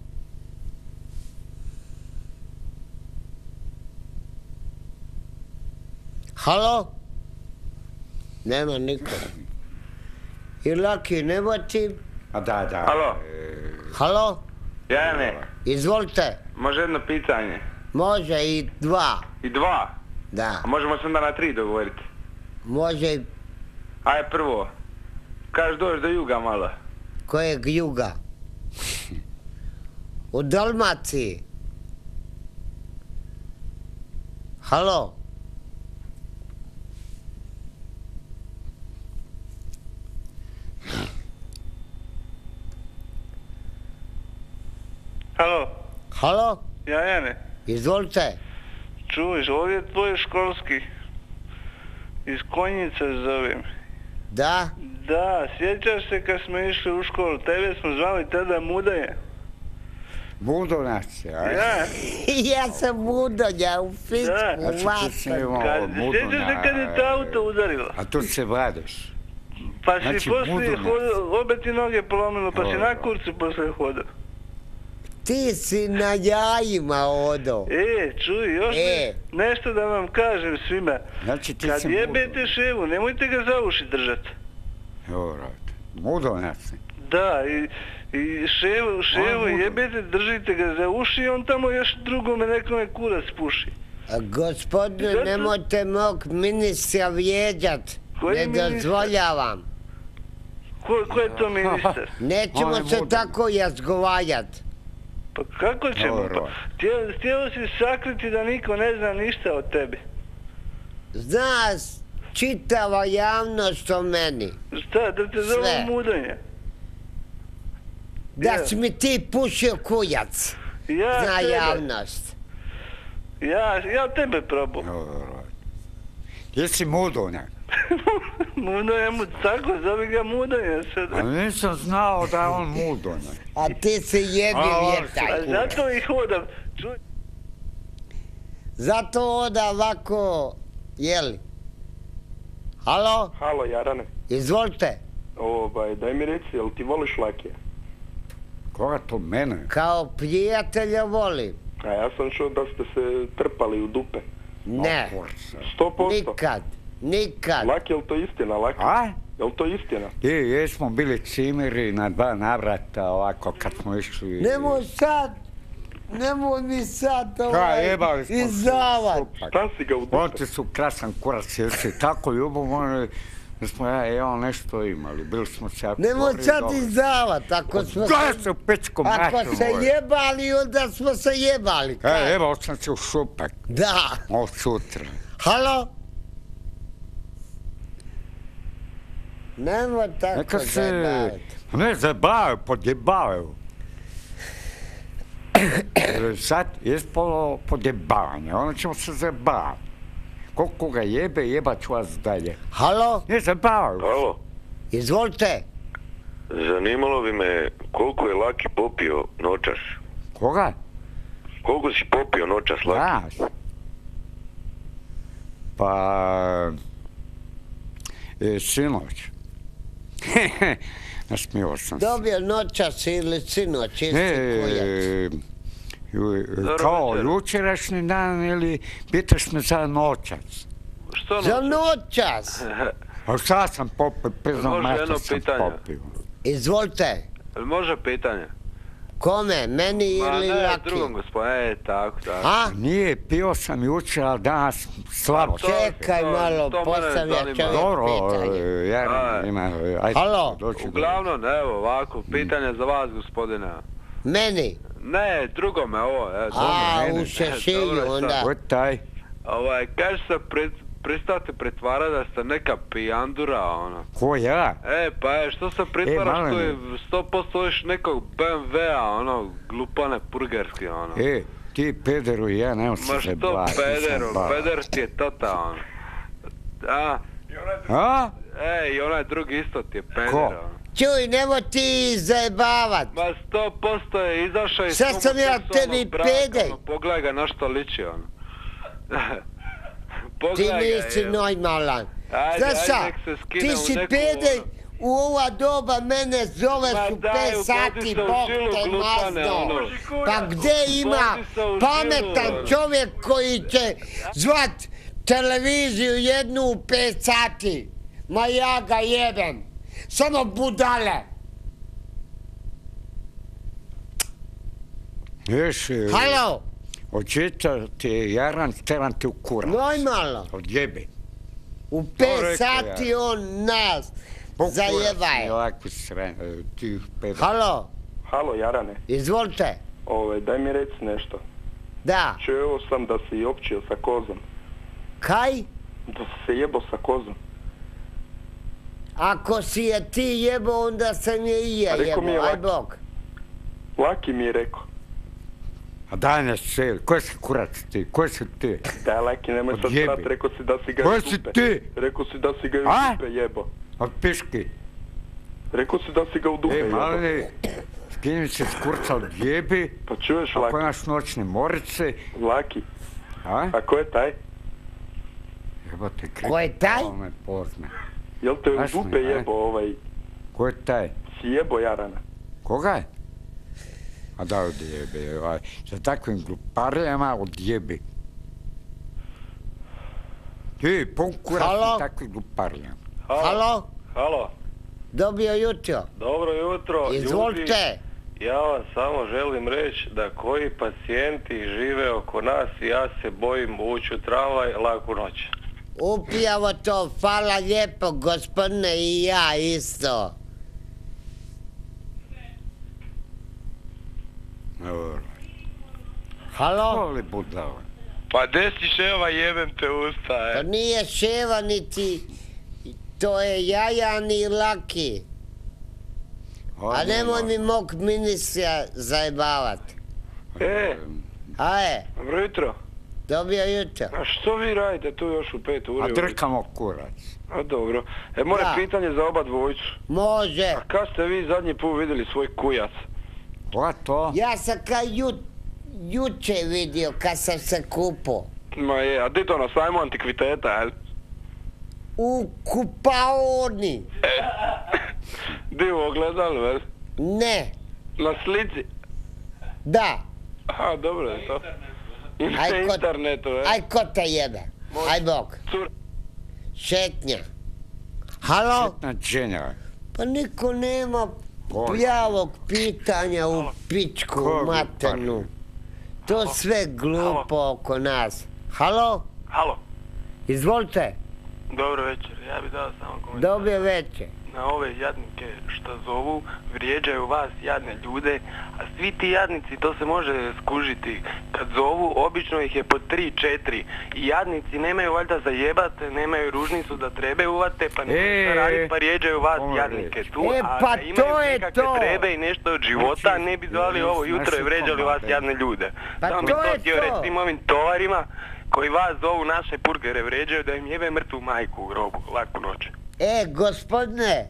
Halo? Nema niko. I Laki, nema ti? A da, da. Halo? Halo? Jane, Izvolite. može jedno pitanje? Može i dva. I dva? Da. A možemo se onda na tri dogovoriti? Može i Aj prvo, kažeš doći do juga malo. kojeg juga? U Dalmaciji. Halo? Halo, Halo? ja Jane, Izvolite. čuješ, ovdje je tvoj školski. Iz Konjice zovem. Da? Da, sjećaš se kad smo išli u školu, tebe smo zvali tada Mudaje. Budunac, aj. Ja, ja sam budonja u Finsku, imao kad, sjećaš se kad je te auto udarilo? A tu se vadiš. Pa si Znači, poslije hodao, obe ti noge polomilo, pa si na kurcu poslije hodao. Ti si na jajima odo. E, čuj, još E. nešto da vam kažem svima. Znači ti Kad si jebete ševu, nemojte ga za uši držat. Dobro. Budunac. Da, i, i ševu, ševu budu. jebete, držite ga za uši i on tamo još drugome nekome kurac puši. A, Gospodine, Zato- nemojte mog ministra vrijeđat. Koji Ne dozvoljavam. Ko, ko je to ministar? Nećemo se tako razgovarjat. Pa kako ćemo? Pa, htio, htio si sakriti da niko ne zna ništa o tebi. Zna čitava javnost o meni. Šta, da te zovu Sve. mudanje? Da Je. si mi ti pušio kujac. Ja Zna tebe, javnost. Ja, ja tebe. Dobro. Jesi mudunak. Mudanje mu, tako zove ga mudanje sad. A nisam znao da je on mudunak. A ti se jebi vjetaj. A zato i hodam. Čuj, Zato oda ovako, jeli? Halo? Halo Jarane, Izvolite. ovaj, daj mi reci, jel ti voliš lakije? Koga to mene? Kao prijatelja volim. A ja sam čuo da ste se trpali u dupe. Ne. Sto posto. Nikad. Nikad. Laki, jel to istina, Laki? A? Jel to istina? Je, jesmo bili cimeri na dva navrata ovako kad smo išli... Nemoj sad, nemoj mi sad ovaj izdavat. supak. Šta si ga u dupe? On ti su krasan kurac, jer si tako ljubomorni da smo ja i on nešto imali. Bili smo se jako Nemoj dobri, sad izdavat, ako smo se... se u pičku Ako se jebali, onda smo se jebali. E, evo sam se u šupak. Da. Od sutra. Halo? Nemoj tako Neka se... zajebavat. Ne, zabavaju, podjebavaju. Sad je spolo podjebavanje, onda ćemo se zabavati. Koliko ga jebe, jebat ću vas dalje. Halo? Ne, zabavaju. Halo, Izvolite. zanimalo bi me koliko je Laki popio noćas. Koga? Koliko si popio noćas, Laki? Ja. Pa... E, sinoć. Nasmio sam se. Dobio noćas ili sinoć, isti kujac. E, ju- kao jučerašnji dan ili pitaš me za noćac? Što Za noćas. A šta sam popio, mater jedno sam pitanje? popio. Izvolite. Može pitanje? Kome? Meni Ma ili ne, Laki? drugom gospodine, e, tako, tako. A? Nije, pio sam jučer, ali danas slabo. To- Čekaj to- malo, to postavlja čovjek Dobro, pitanje. e, ja Aj. ima, ajde, Halo? doći Uglavnom, evo, ovako, pitanje za vas, gospodine. Meni? Ne, drugome ovo, e, A, dobro. u šešilju Dobro, šta? onda. Je taj? Ovaj, kaže se, pred, prestate pretvarati da ste neka pijandura, ono. Ko ja? E, pa je, što se pretvaraš što je 100% još nekog BMW-a, ono, glupane purgerski, ono. E, ti pederu i ja nemam se Ma što zajebavati, pederu, peder ti je tota, ono. A, A? e, i onaj drugi isto ti je peder, Ko? ono. Čuj, nemoj ti zajebavat. Ma 100% je izašao iz Šta sam ja tebi peder? ono, Pogledaj ga na što liči, ono. Ti nisi. Ajde, Znaš šta, ti si peder ono. U ova doba mene zove Ma su ugodi sati, bog te mazno. ono. Pa gdje ima žilu, pametan ono. čovjek koji će zvat televiziju jednu u pet sati? Ma ja ga jebem. Samo budale. Halo, očito ti je Jaran teran ti u kurac. normalno. Odjebi. U To pet sati ja. on nas Po kurac mi zajebaje. ovako sre, e, tih pet. Halo, Halo, Jarane, izvolite. ovaj, daj mi reci nešto. Da, Čuo sam da si općio sa kozom. kaj? Da si se jebo sa kozom. Ako si je ti jebo, onda sam je i ja jebo. Aj Laki. bog. Laki mi je rekao. A daj ne se, ko si kurac ti, ko si ti? Da, Laki, nemoj sad srat, rekao si da si ga Ko si ti? Rekao si da si ga A? dupe jebo. Od piški. Rekao si da si ga u dupe E, jebo. mali, skini se s kurca odjebi. Pa čuješ, Ako Laki? imaš noćne morice, Laki, a? a ko je taj? Jebote, kri... Ko je taj? Ovo me pozna. Jel te u dupe a? jebo ovaj? Ko je taj? Si jebo Jarana? Koga je? A da odjebi, ovaj. Sa takvim gluparijama odjebi. Ti, pun kurac Halo? i takvim gluparijama. Halo, Halo, dobio jutro. dobro jutro. Izvolite. Ljudi, ja vam samo želim reći da koji pacijenti žive oko nas i ja se bojim ući u tramvaj laku noć. Upijavo to, hvala lijepo gospodine i ja isto. Evo, Halo? Voli budala. Pa desi ševa jebem te usta, To nije ševa niti, to je jajan i laki. A nemoj mi mog ministra zajebavat. E, A je, dobro jutro. dobio jutro. A što vi radite tu još u pet uri? A drkamo kurac. A dobro. E, moje Da. pitanje za oba dvojicu. Može. A kad ste vi zadnji put vidjeli svoj kujac? Koga to? Ja sam ka ju, juče vidio kad sam se kupo. Ma je, a di to na sajmu antikviteta, jel? U kupaoni. Di u ogledalu, jel? Ne, Na slici? da. Aha, dobro je to. I na Aj, internetu, jel? Aj ko te jebe. Aj bog. Cur- Šetnja. Halo? Šetna dženja. Pa niko nema? Pljavog pitanja u pičku maternu. To sve glupo oko nas. Halo? Halo, Izvolite. dobro večer. Ja bih dao samo komentar. Dobio veće. Na ove jadnike što zovu, vrijeđaju vas jadne ljude, a svi ti jadnici, to se može skužiti. Kad zovu, obično ih je po tri, četiri. I jadnici nemaju valjda za jebate, nemaju ružnicu da trebe uvate, pa nemaju E, raditi, pa rijeđaju vas jadnike tu. E, a pa da imaju to je nekakve to. trebe i nešto od života, Znači, ne bi zvali ovo jutro i vređali vas jadne ljude. Pa Samo bi to htio reći ovim tovarima koji vas zovu naše purgere vređaju da im jebe mrtvu majku u grobu. Laku noć. E, gospodine,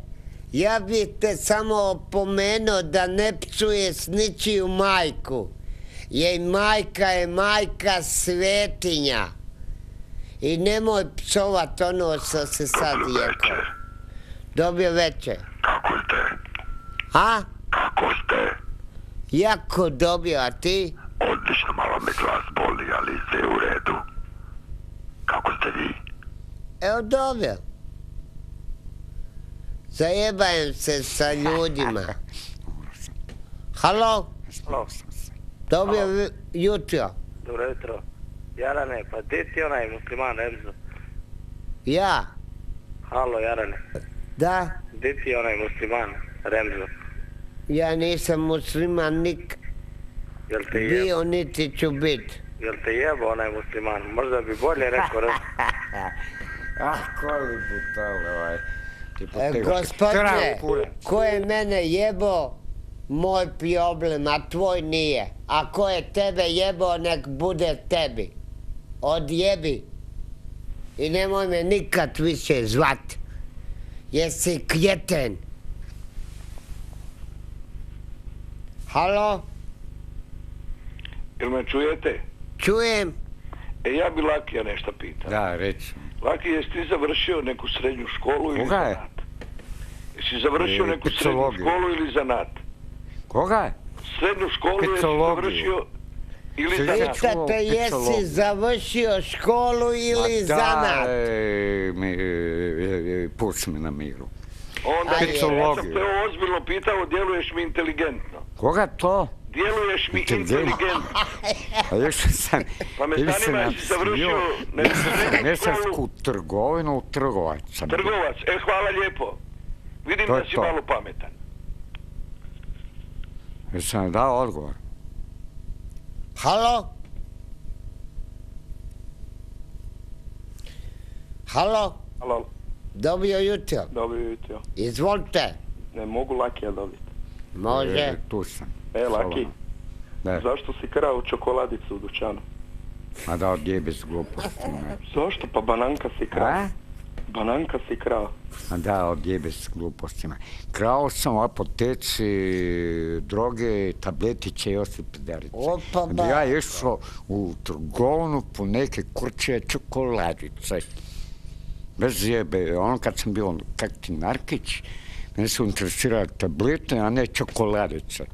ja bih te samo opomenuo da ne psuje s ničiju majku. Jej majka je majka svetinja. I nemoj psovat ono što se sad rekao. Dobio veće. Kako ste? A? Kako ste? Jako dobio, a ti? Odlično, malo me glas boli, ali sve u redu. Kako ste vi? Evo dobio. Zajebajem se sa ljudima. Halo? Halo. Dobio vi- jutro. Dobro jutro. Jarane, pa di ti onaj musliman Remzo? Ja? Halo, Jarane. Da? Di ti onaj musliman Remzo? Ja nisam musliman nik Jel te jebo, bio niti ću bit. jel te jebo onaj musliman? Možda bi bolje rekao Remzo. Ah, koji budale, ovaj. Ti E, gospodine, ko je mene jebo, moj problem, a tvoj nije. A ko je tebe jebo, nek bude tebi. Odjebi. I nemoj me nikad više zvat. Jesi kjeten. Halo? Jel me čujete? Čujem. E, ja bi Lakija nešto pitao. Da, reći. Laki, jesi ti završio neku srednju školu ili Koga je? zanat? Si završio E, neku srednju picologiju. školu ili zanat? Koga? Srednju školu jesi Picologiju. završio ili zanat? čuo Pitate jesi završio školu ili Ma zanat? daj mi, e, e, pusti me na miru. Onda ja sam Picologiju. te ozbiljno pitao, djeluješ mi inteligentno. Koga to? Djeluješ mi Inteligentno. inteligentno. A još sam... Pa me zanima jesi završio Mesarsku trgovinu trgovac sam trgovac. E, hvala lijepo. Vidim To da si to. malo pametan. Jesam dao odgovor? Halo? Halo? Halo, Dobio jutro. dobro jutro. Izvolite. Ne mogu Lakija dobiti. Može. E, tu sam. E, Laki, Da, zašto si krao čokoladicu u dućanu? ma da odjebi s glupostima. Zašto? Pa bananka si krao. A? Bananka si krao. Ma da, odjebi s glupostima. Krao sam u apoteci droge, tabletiće i osipidarice. Opa, Da ja išao u trgovinu po neke kurče čokoladice. Bez jebe, ono kad sam bio kak ti Narkić, mene su interesirale tablete, a ne čokoladice.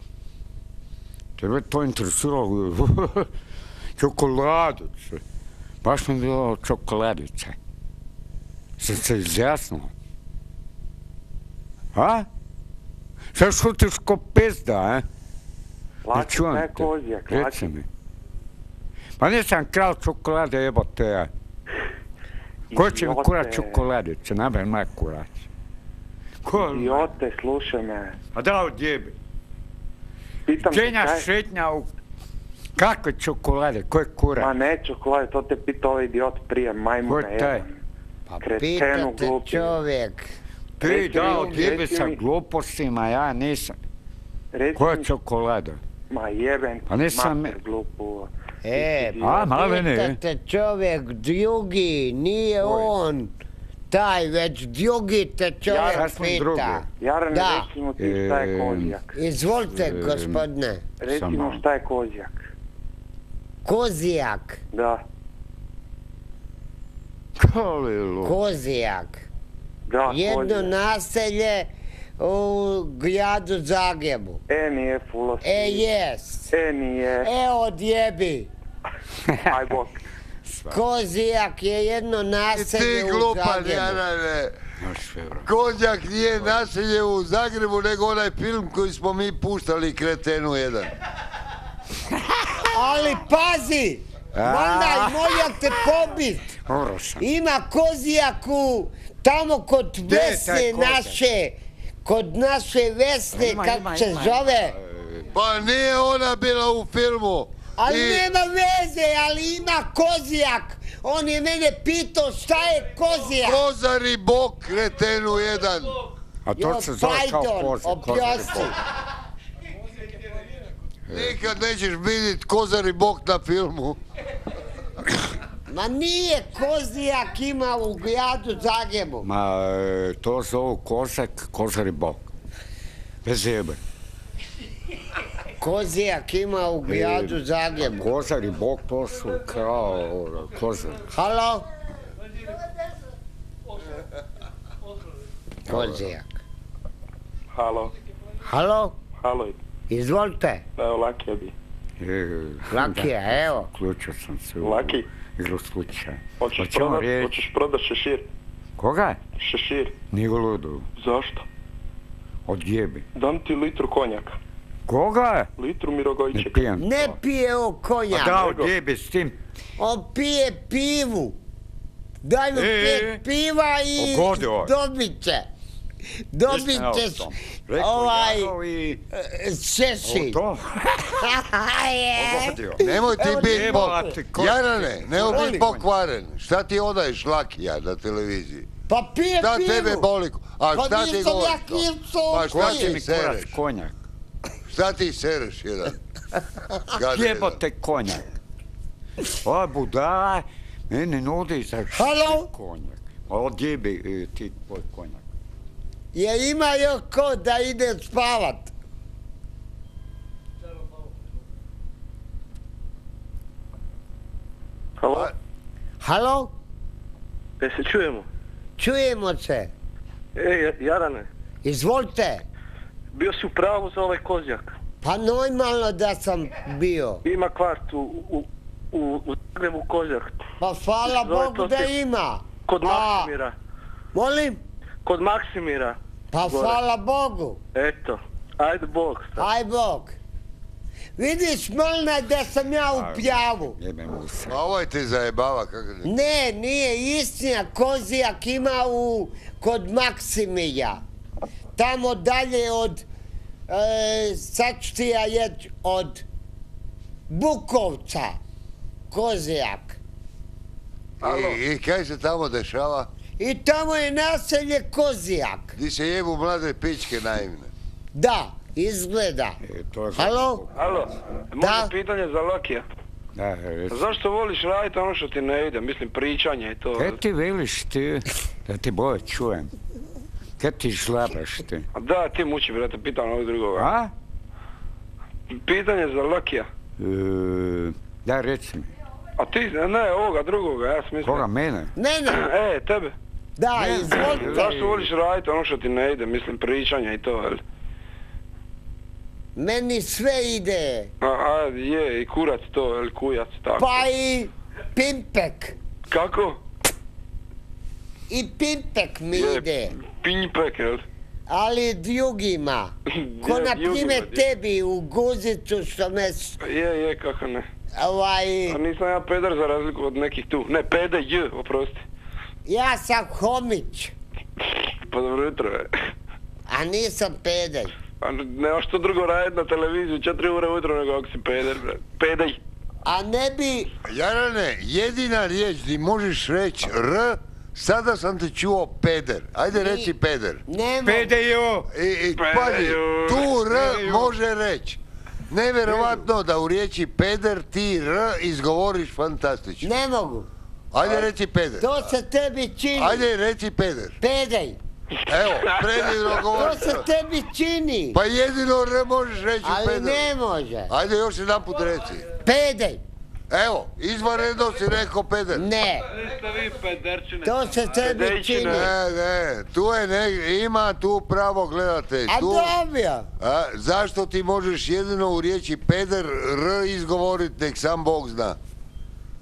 Tebe to interesiralo, čokoladice. Baš mi je bilo čokoladice. Se se izjasnilo. A? Sad šutiš ko pizda, a? Laki, čujem šta je te. kozjak? Reci Laki, mi. Pa nisam krao čokolade, jebote ja. Ko će mi Idiote. kurat čokoladice, nabaj maj kurac. Ko? idiote, slušaj me. A da odjebi. Pitam te Ženja kaj... šetnja u... Kakve čokolade, koje kurac? Ma ne čokolade, to te pita ovaj idiot prije, Ko majmune je taj? jedan. Pa Kretenu pitate glupi. čovjek. Ti Reci da reci sa mi. glupostima, ja nisam. Reci Koja mi, čokolada? ma jeben, Pa nisam- mater glupu. E, A, malene. pitate čovjek drugi, nije on taj, već drugi te čovjek drugi. pita. Jarane, Da. reci mu ti šta je E, kozjak. Izvolite, E, gospodine. Reci samo- mu šta je kozjak. Kozijak, Da, Kolilu. Kozijak. da, Jedno naselje u gradu Zagrebu. E, nije fulo. E, jes. E, nije. E, odjebi. Aj bok. Kozijak je jedno naselje u glupan, Zagrebu. Kozjak nije naselje u Zagrebu, nego onaj film koji smo mi puštali Kretenu 1. Ali pazi! Mandaj, moja te pobit! Ima kozijaku tamo kod Vesne naše, kod naše Vesne, kako se zove. Pa nije ona bila u filmu. Ali I- nema veze, ali ima kozijak. On je mene pitao šta je kozijak. Kozari bok Kretenu 1. A to se zove kao pardon, koza. oprosti. Nikad nećeš vidjeti Kozari bok na filmu. Ma nije kozijak ima u gradu Zagrebu. Ma, e, to zovu kozak, kozari bok. Bez jebe. Kozijak ima u gradu Zagrebu. Kozar i bok to su kao kozar. Halo? Kozijak. Halo, Halo? halo, Izvolite. evo Lakija bi. E, Lakija, evo. Uključio sam se u Laki, igru slučaja. hoćeš prodat, riječ? hoćeš prodat šešir? Koga? Šešir. Nije ludo. Zašto? Odjebi. Dam ti litru konjaka. Koga? Litru Ne mirogojčeka. pijem. Ne pije o A konjak. da, odjebi s tim. On pije pivu. Daj mu E, pet piva i dobit će. Dobit Nisam ćeš ovaj e, šešir. Je. Nemoj ti biti ko- Jarane, nemoj biti pokvaren. Šta ti odaješ lakija na televiziji? Pa pije Šta pivu. tebe boli? A Pa šta ti nisam govoriš? ja to? kivcu Pa šta će ti mi kurac sereš? konjak? Šta ti sereš jedan? Jebote konjak. Ova budala meni nudi za Halo? konjak. Odjebi e, ti tvoj konjak. Je ima još ko da ide spavat. Halo, Halo? Jel se čujemo? Čujemo se. E, Jarane, Izvolite. Bio si u pravu za ovaj kozjak. Pa normalno da sam bio. Ima kvart u, u, u, u Zagrebu kozjak. Pa hvala Bogu da ima. Kod A, Maksimira. Molim? Kod Maksimira. Pa Gore. hvala Bogu. Eto. Ajde Bog. sad. Aj Bog. Vidiš, Molna, da sam ja u mu se. Ma ovo je ti zajebava, kako. Ne, nije istina. Kozijak ima u, kod Maksimija. Tamo dalje od, e, sad ću ti ja jeć, od Bukovca. Kozijak. I, I kaj se tamo dešava? I tamo je naselje Kozijak. Di se jebu mlade pičke naivne. Da, izgleda. E, to je- Halo? Alo, može pitanje za Lakija. Da, reci. Zašto voliš raditi ono što ti ne ide? Mislim, pričanje i to. Kaj ti veliš ti? Da ti bolje čujem. Kaj ti žlabaš ti? A Da, ti muči, brate, pitam ovog drugoga. A? Pitanje za Lakija. E, da, reci mi. A ti, ne, ovoga drugoga, ja sam mislio. Koga, mene? Ne, ne. E, tebe. Da, Ne, izvolite. Zašto voliš raditi ono što ti ne ide? Mislim, pričanje i to, jel? Meni sve ide. A, a, je, i kurac to, jel, kujac, tako. Pa i pimpek. Kako? I pimpek mi Je, ide. Pinjpek, jel? Ali drugima. Ko Je, na primjer tebi u guzicu što me... Je, je, kako ne. Ovaj, A nisam ja peder za razliku od nekih tu. Ne, pede, j, oprosti. ja sam homić, Pa dobro jutro, je. a nisam pedej. A nemaš što drugo raditi na televiziju četiri ure ujutro nego ako si peder, bre. Pedej. A ne bi... Jarane, jedina riječ di možeš reći R, sada sam te čuo peder. Ajde reci peder. Ne mogu. Pedejo! I, pazi, tu R može reći. Nevjerovatno da u riječi peder ti R izgovoriš fantastično. Ne mogu. Ajde reci peder. To se tebi čini. Ajde reci peder. Pedej. Evo, predivno To govoriš. se tebi čini. Pa jedino R možeš reći u Ali peder. ne može. Ajde još jedan put reci. Pedej. Evo, izvanredno si rekao peder. Ne. To se tebi čini. Ne, ne, tu je ne, ima tu pravo gledate. A Tu, dobio. a, zašto ti možeš jedino u riječi peder R izgovorit, nek sam Bog zna.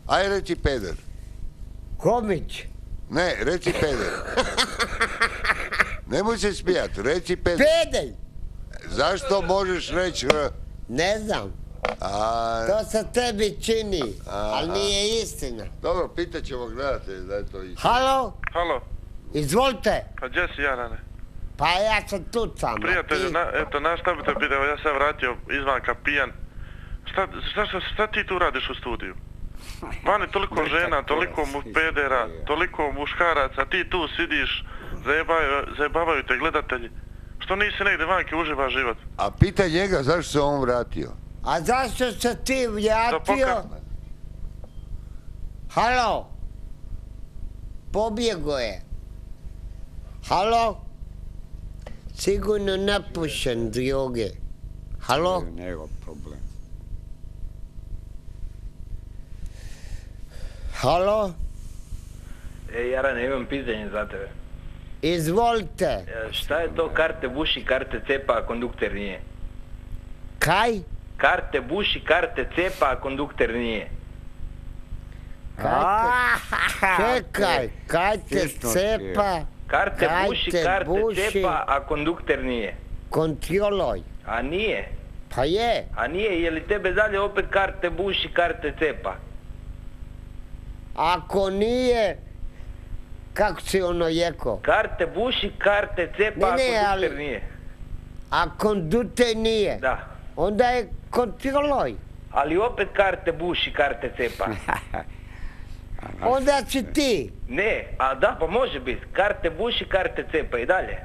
Aj reci peder. Homić. Ne, reci peder. Nemoj se smijat, reci peder. Pedej. Zašto možeš reći R? Ne znam. A, To se tebi čini. Aha. Ali nije istina. dobro, pitat ćemo gledatelje da je to istina. Halo? Halo, Izvolite. a gdje si Jarane? Pa ja sam tu sam. Prijatelju, ti? na, eto, nastavite pitanje, ja sam vratio izvanka pijan. Šta, šta, šta, šta ti tu radiš u studiju? Vani toliko žena, toliko mu pedera, toliko muškaraca, ti tu sidiš, zajebaju, zajebavaju te gledatelji. Što nisi negdje vanke uživa život? A pita njega zašto se on vratio. A zašto se ti vratio? poka... Halo? Pobjego je. Halo? Sigurno napušen droge. Halo? Nego problem. Halo? E, Jarane, imam pitanje za tebe. Izvolite. E, Šta je to karte buši, karte cepa, a kondukter nije? Kaj? Karte buši, karte cepa, a kondukter nije. Čekaj, kaj te Tišno ti je. cepa? Karte buši, te karte cepa, a kondukter nije. Kontroloj. A nije. Pa je. A nije, je li tebe dalje opet karte buši, karte cepa? Ako nije, kako si ono jeko? Karte buši, karte cepa, Ne, ne, a ali- kondukter nije. A kondute nije. Da. Onda je kontroloj. Ali opet karte buši, karte cepa. Onda si ti. Ne, a da, pa može biti. Karte buši, karte cepa i dalje.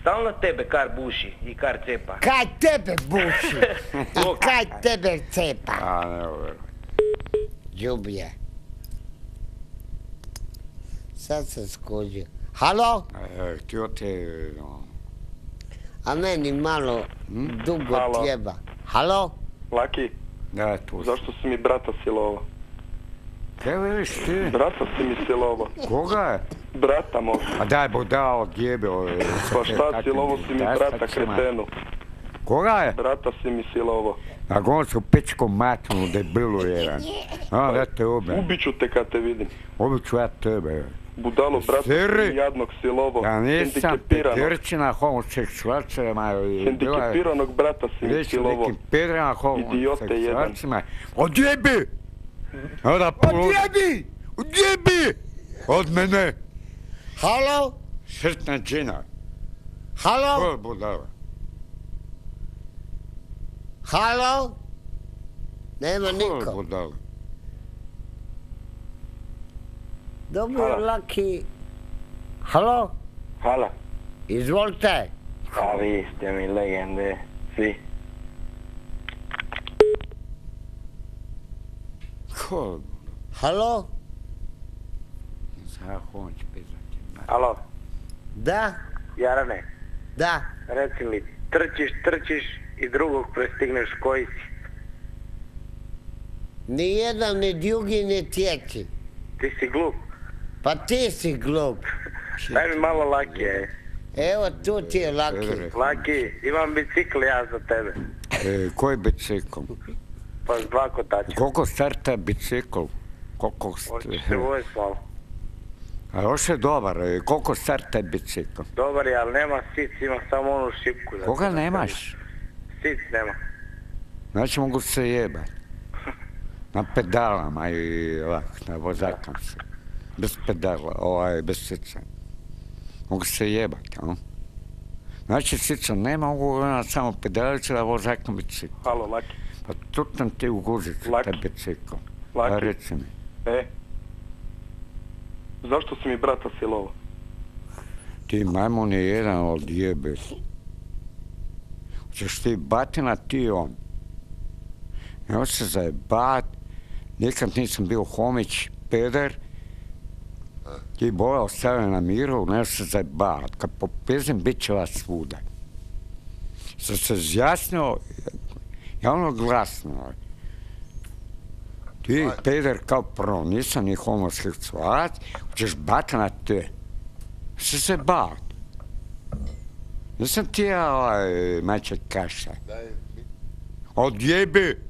Stalno tebe kar buši i kar cepa. Kaj tebe buši? I kaj tebe cepa? A, ne, ovo je. Đubrije. Sad se skuđio. Halo? E, Htio te, no, A meni malo dugo Halo. treba. Halo? Laki, da, tu si. zašto si mi brata silovao? Kaj veliš ti? Brata si mi silovao. Koga? Brata moj. A daj budala odjebe ove... Pa šta silovo si mi brata kretenu? Koga je? Brata si mi silovo. A gon su pičku matnu debilu jedan. A, da te ubem. Ubiću te kad te vidim. Ubit ću ja tebe. Budalo, brata si Siri? mi jadnog silovo. Ja nisam petirčina homoseksualcima. Hendikepiranog brata si mi silovo. nekim pedrima Idiote jedan. homoseksualcima. Odjebi! Onda Odjebi! Odjebi! Od mene! Halo? Srtna džina. Halo? Ko je budala? Halo? Nema Ko je niko. budala? Dobro, Halo. Laki. Halo? Halo. Izvolite. A vi ste mi legende, svi. Ko Halo? Sad hoć pizati. Alo, Da? Jarane, Da. reci mi, trčiš, trčiš i drugog prestigneš koji si. Ni jedan, ni drugi, ni treći. Ti si glup. Pa ti si glup. Daj mi malo lakije. Evo tu ti je Laki. Laki, imam bicikl ja za tebe. E, koji bicikl? Pa s dva kotača. Koliko starta bicikl? Koliko... Hoćeš se uvesti malo. A još je dobar, e, koliko starta bicikl? Dobar je, ali nema sic, ima samo onu šipku. za Koga nemaš? Sic nema. Znači mogu se jebat. Na pedalama i ovak, na vozakam se. Bez pedala, ovaj, bez sica. Mogu se jebat, a? Znači sica nema, mogu ona samo pedalicu da vozakam bicikl. Halo, Laki. Pa tutam ti u guzicu, taj bicikl. Laki. A reci mi. E? Zašto si mi brata silovo? Ti majmun je jedan od jebe. Hoćeš ti batina, ti on. Nemoj se zajebat. Nikad nisam bio homić, peder. Ti boja ostavljaju na miru, nemoj se zajebat. Kad popizim, bit će vas svuda. Sam se zjasnio, javno glasno. Ti, peder, kao prvo, nisam ni homoseksualac, hoćeš batina te. Što se bat? Nisam ti ja ovaj mačak kaša. Odjebi!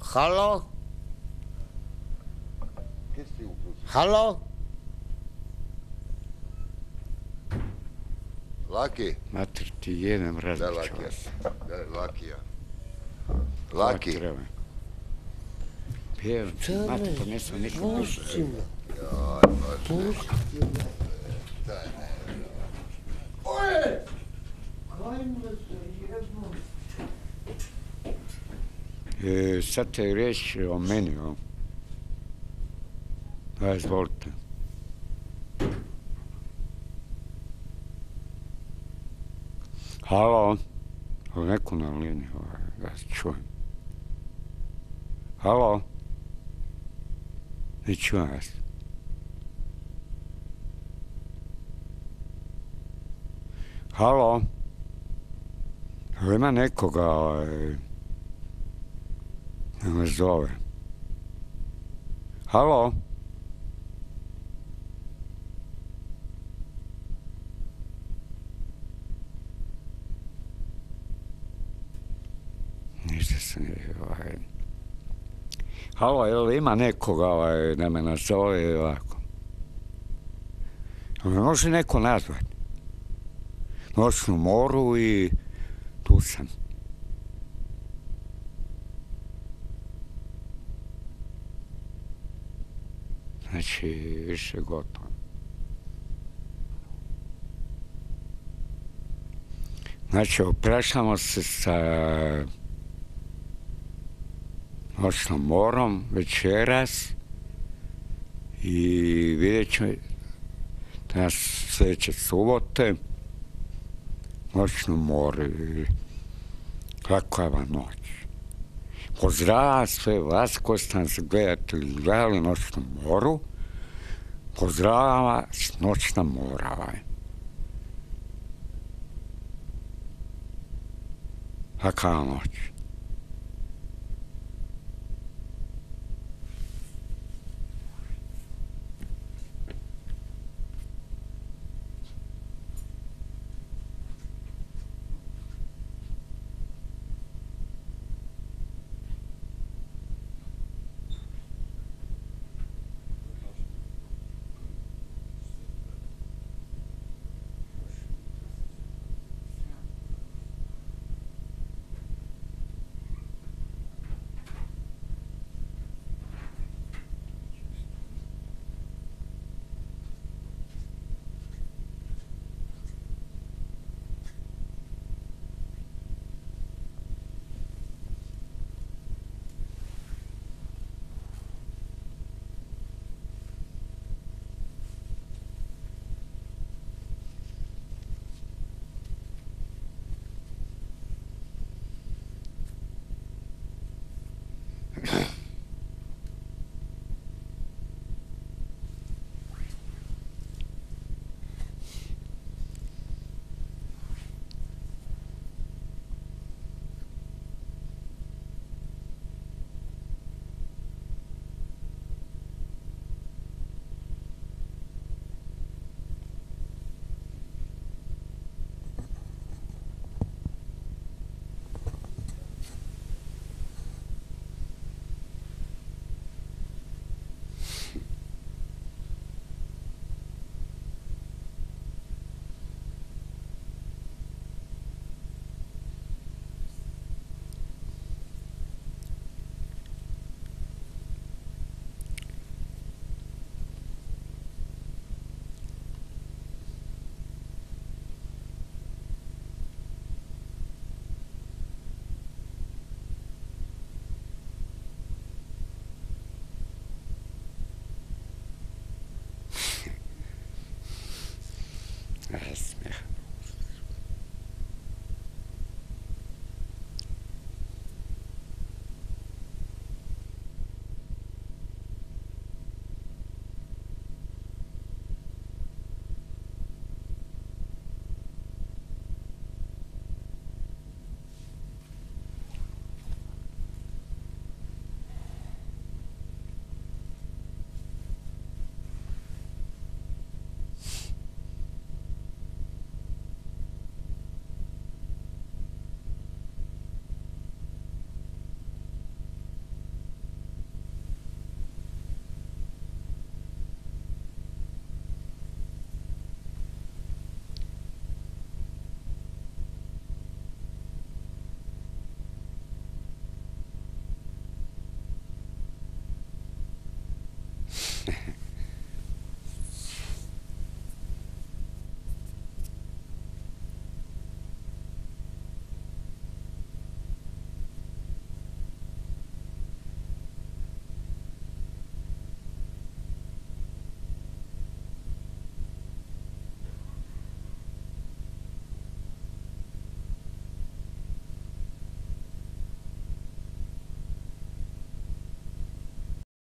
Halo? Halo? Laki? Mater ti jedan Da, različan. Lakija. Da, Lakija. Laki. Pjevam ti, mater, pa nisam nikom Pusti me. Pusti me. Oje! Hajme se jednom. E, sad te riječ o meni, o. Izvolite. Halo? Evo neko na liniji, ovaj, da se čujem. Halo? Ne čujem vas. Halo? Evo ima nekoga, ovaj, da me zove. Halo? Ovaj. Halo, jel ima nekoga ovaj, da me nazove ovako? Može neko nazvat? Noćnu moru i tu sam. Znači, više gotovo. Znači, oprašamo se sa noćnom morom večeras i vidjet ću danas sljedeće subote noćnu moru i kakva noć. Pozdravam sve vas koji ste nas gledatelji gledali noćnu moru. Pozdravam vas noćna mora. Ovaj. Kakva noć.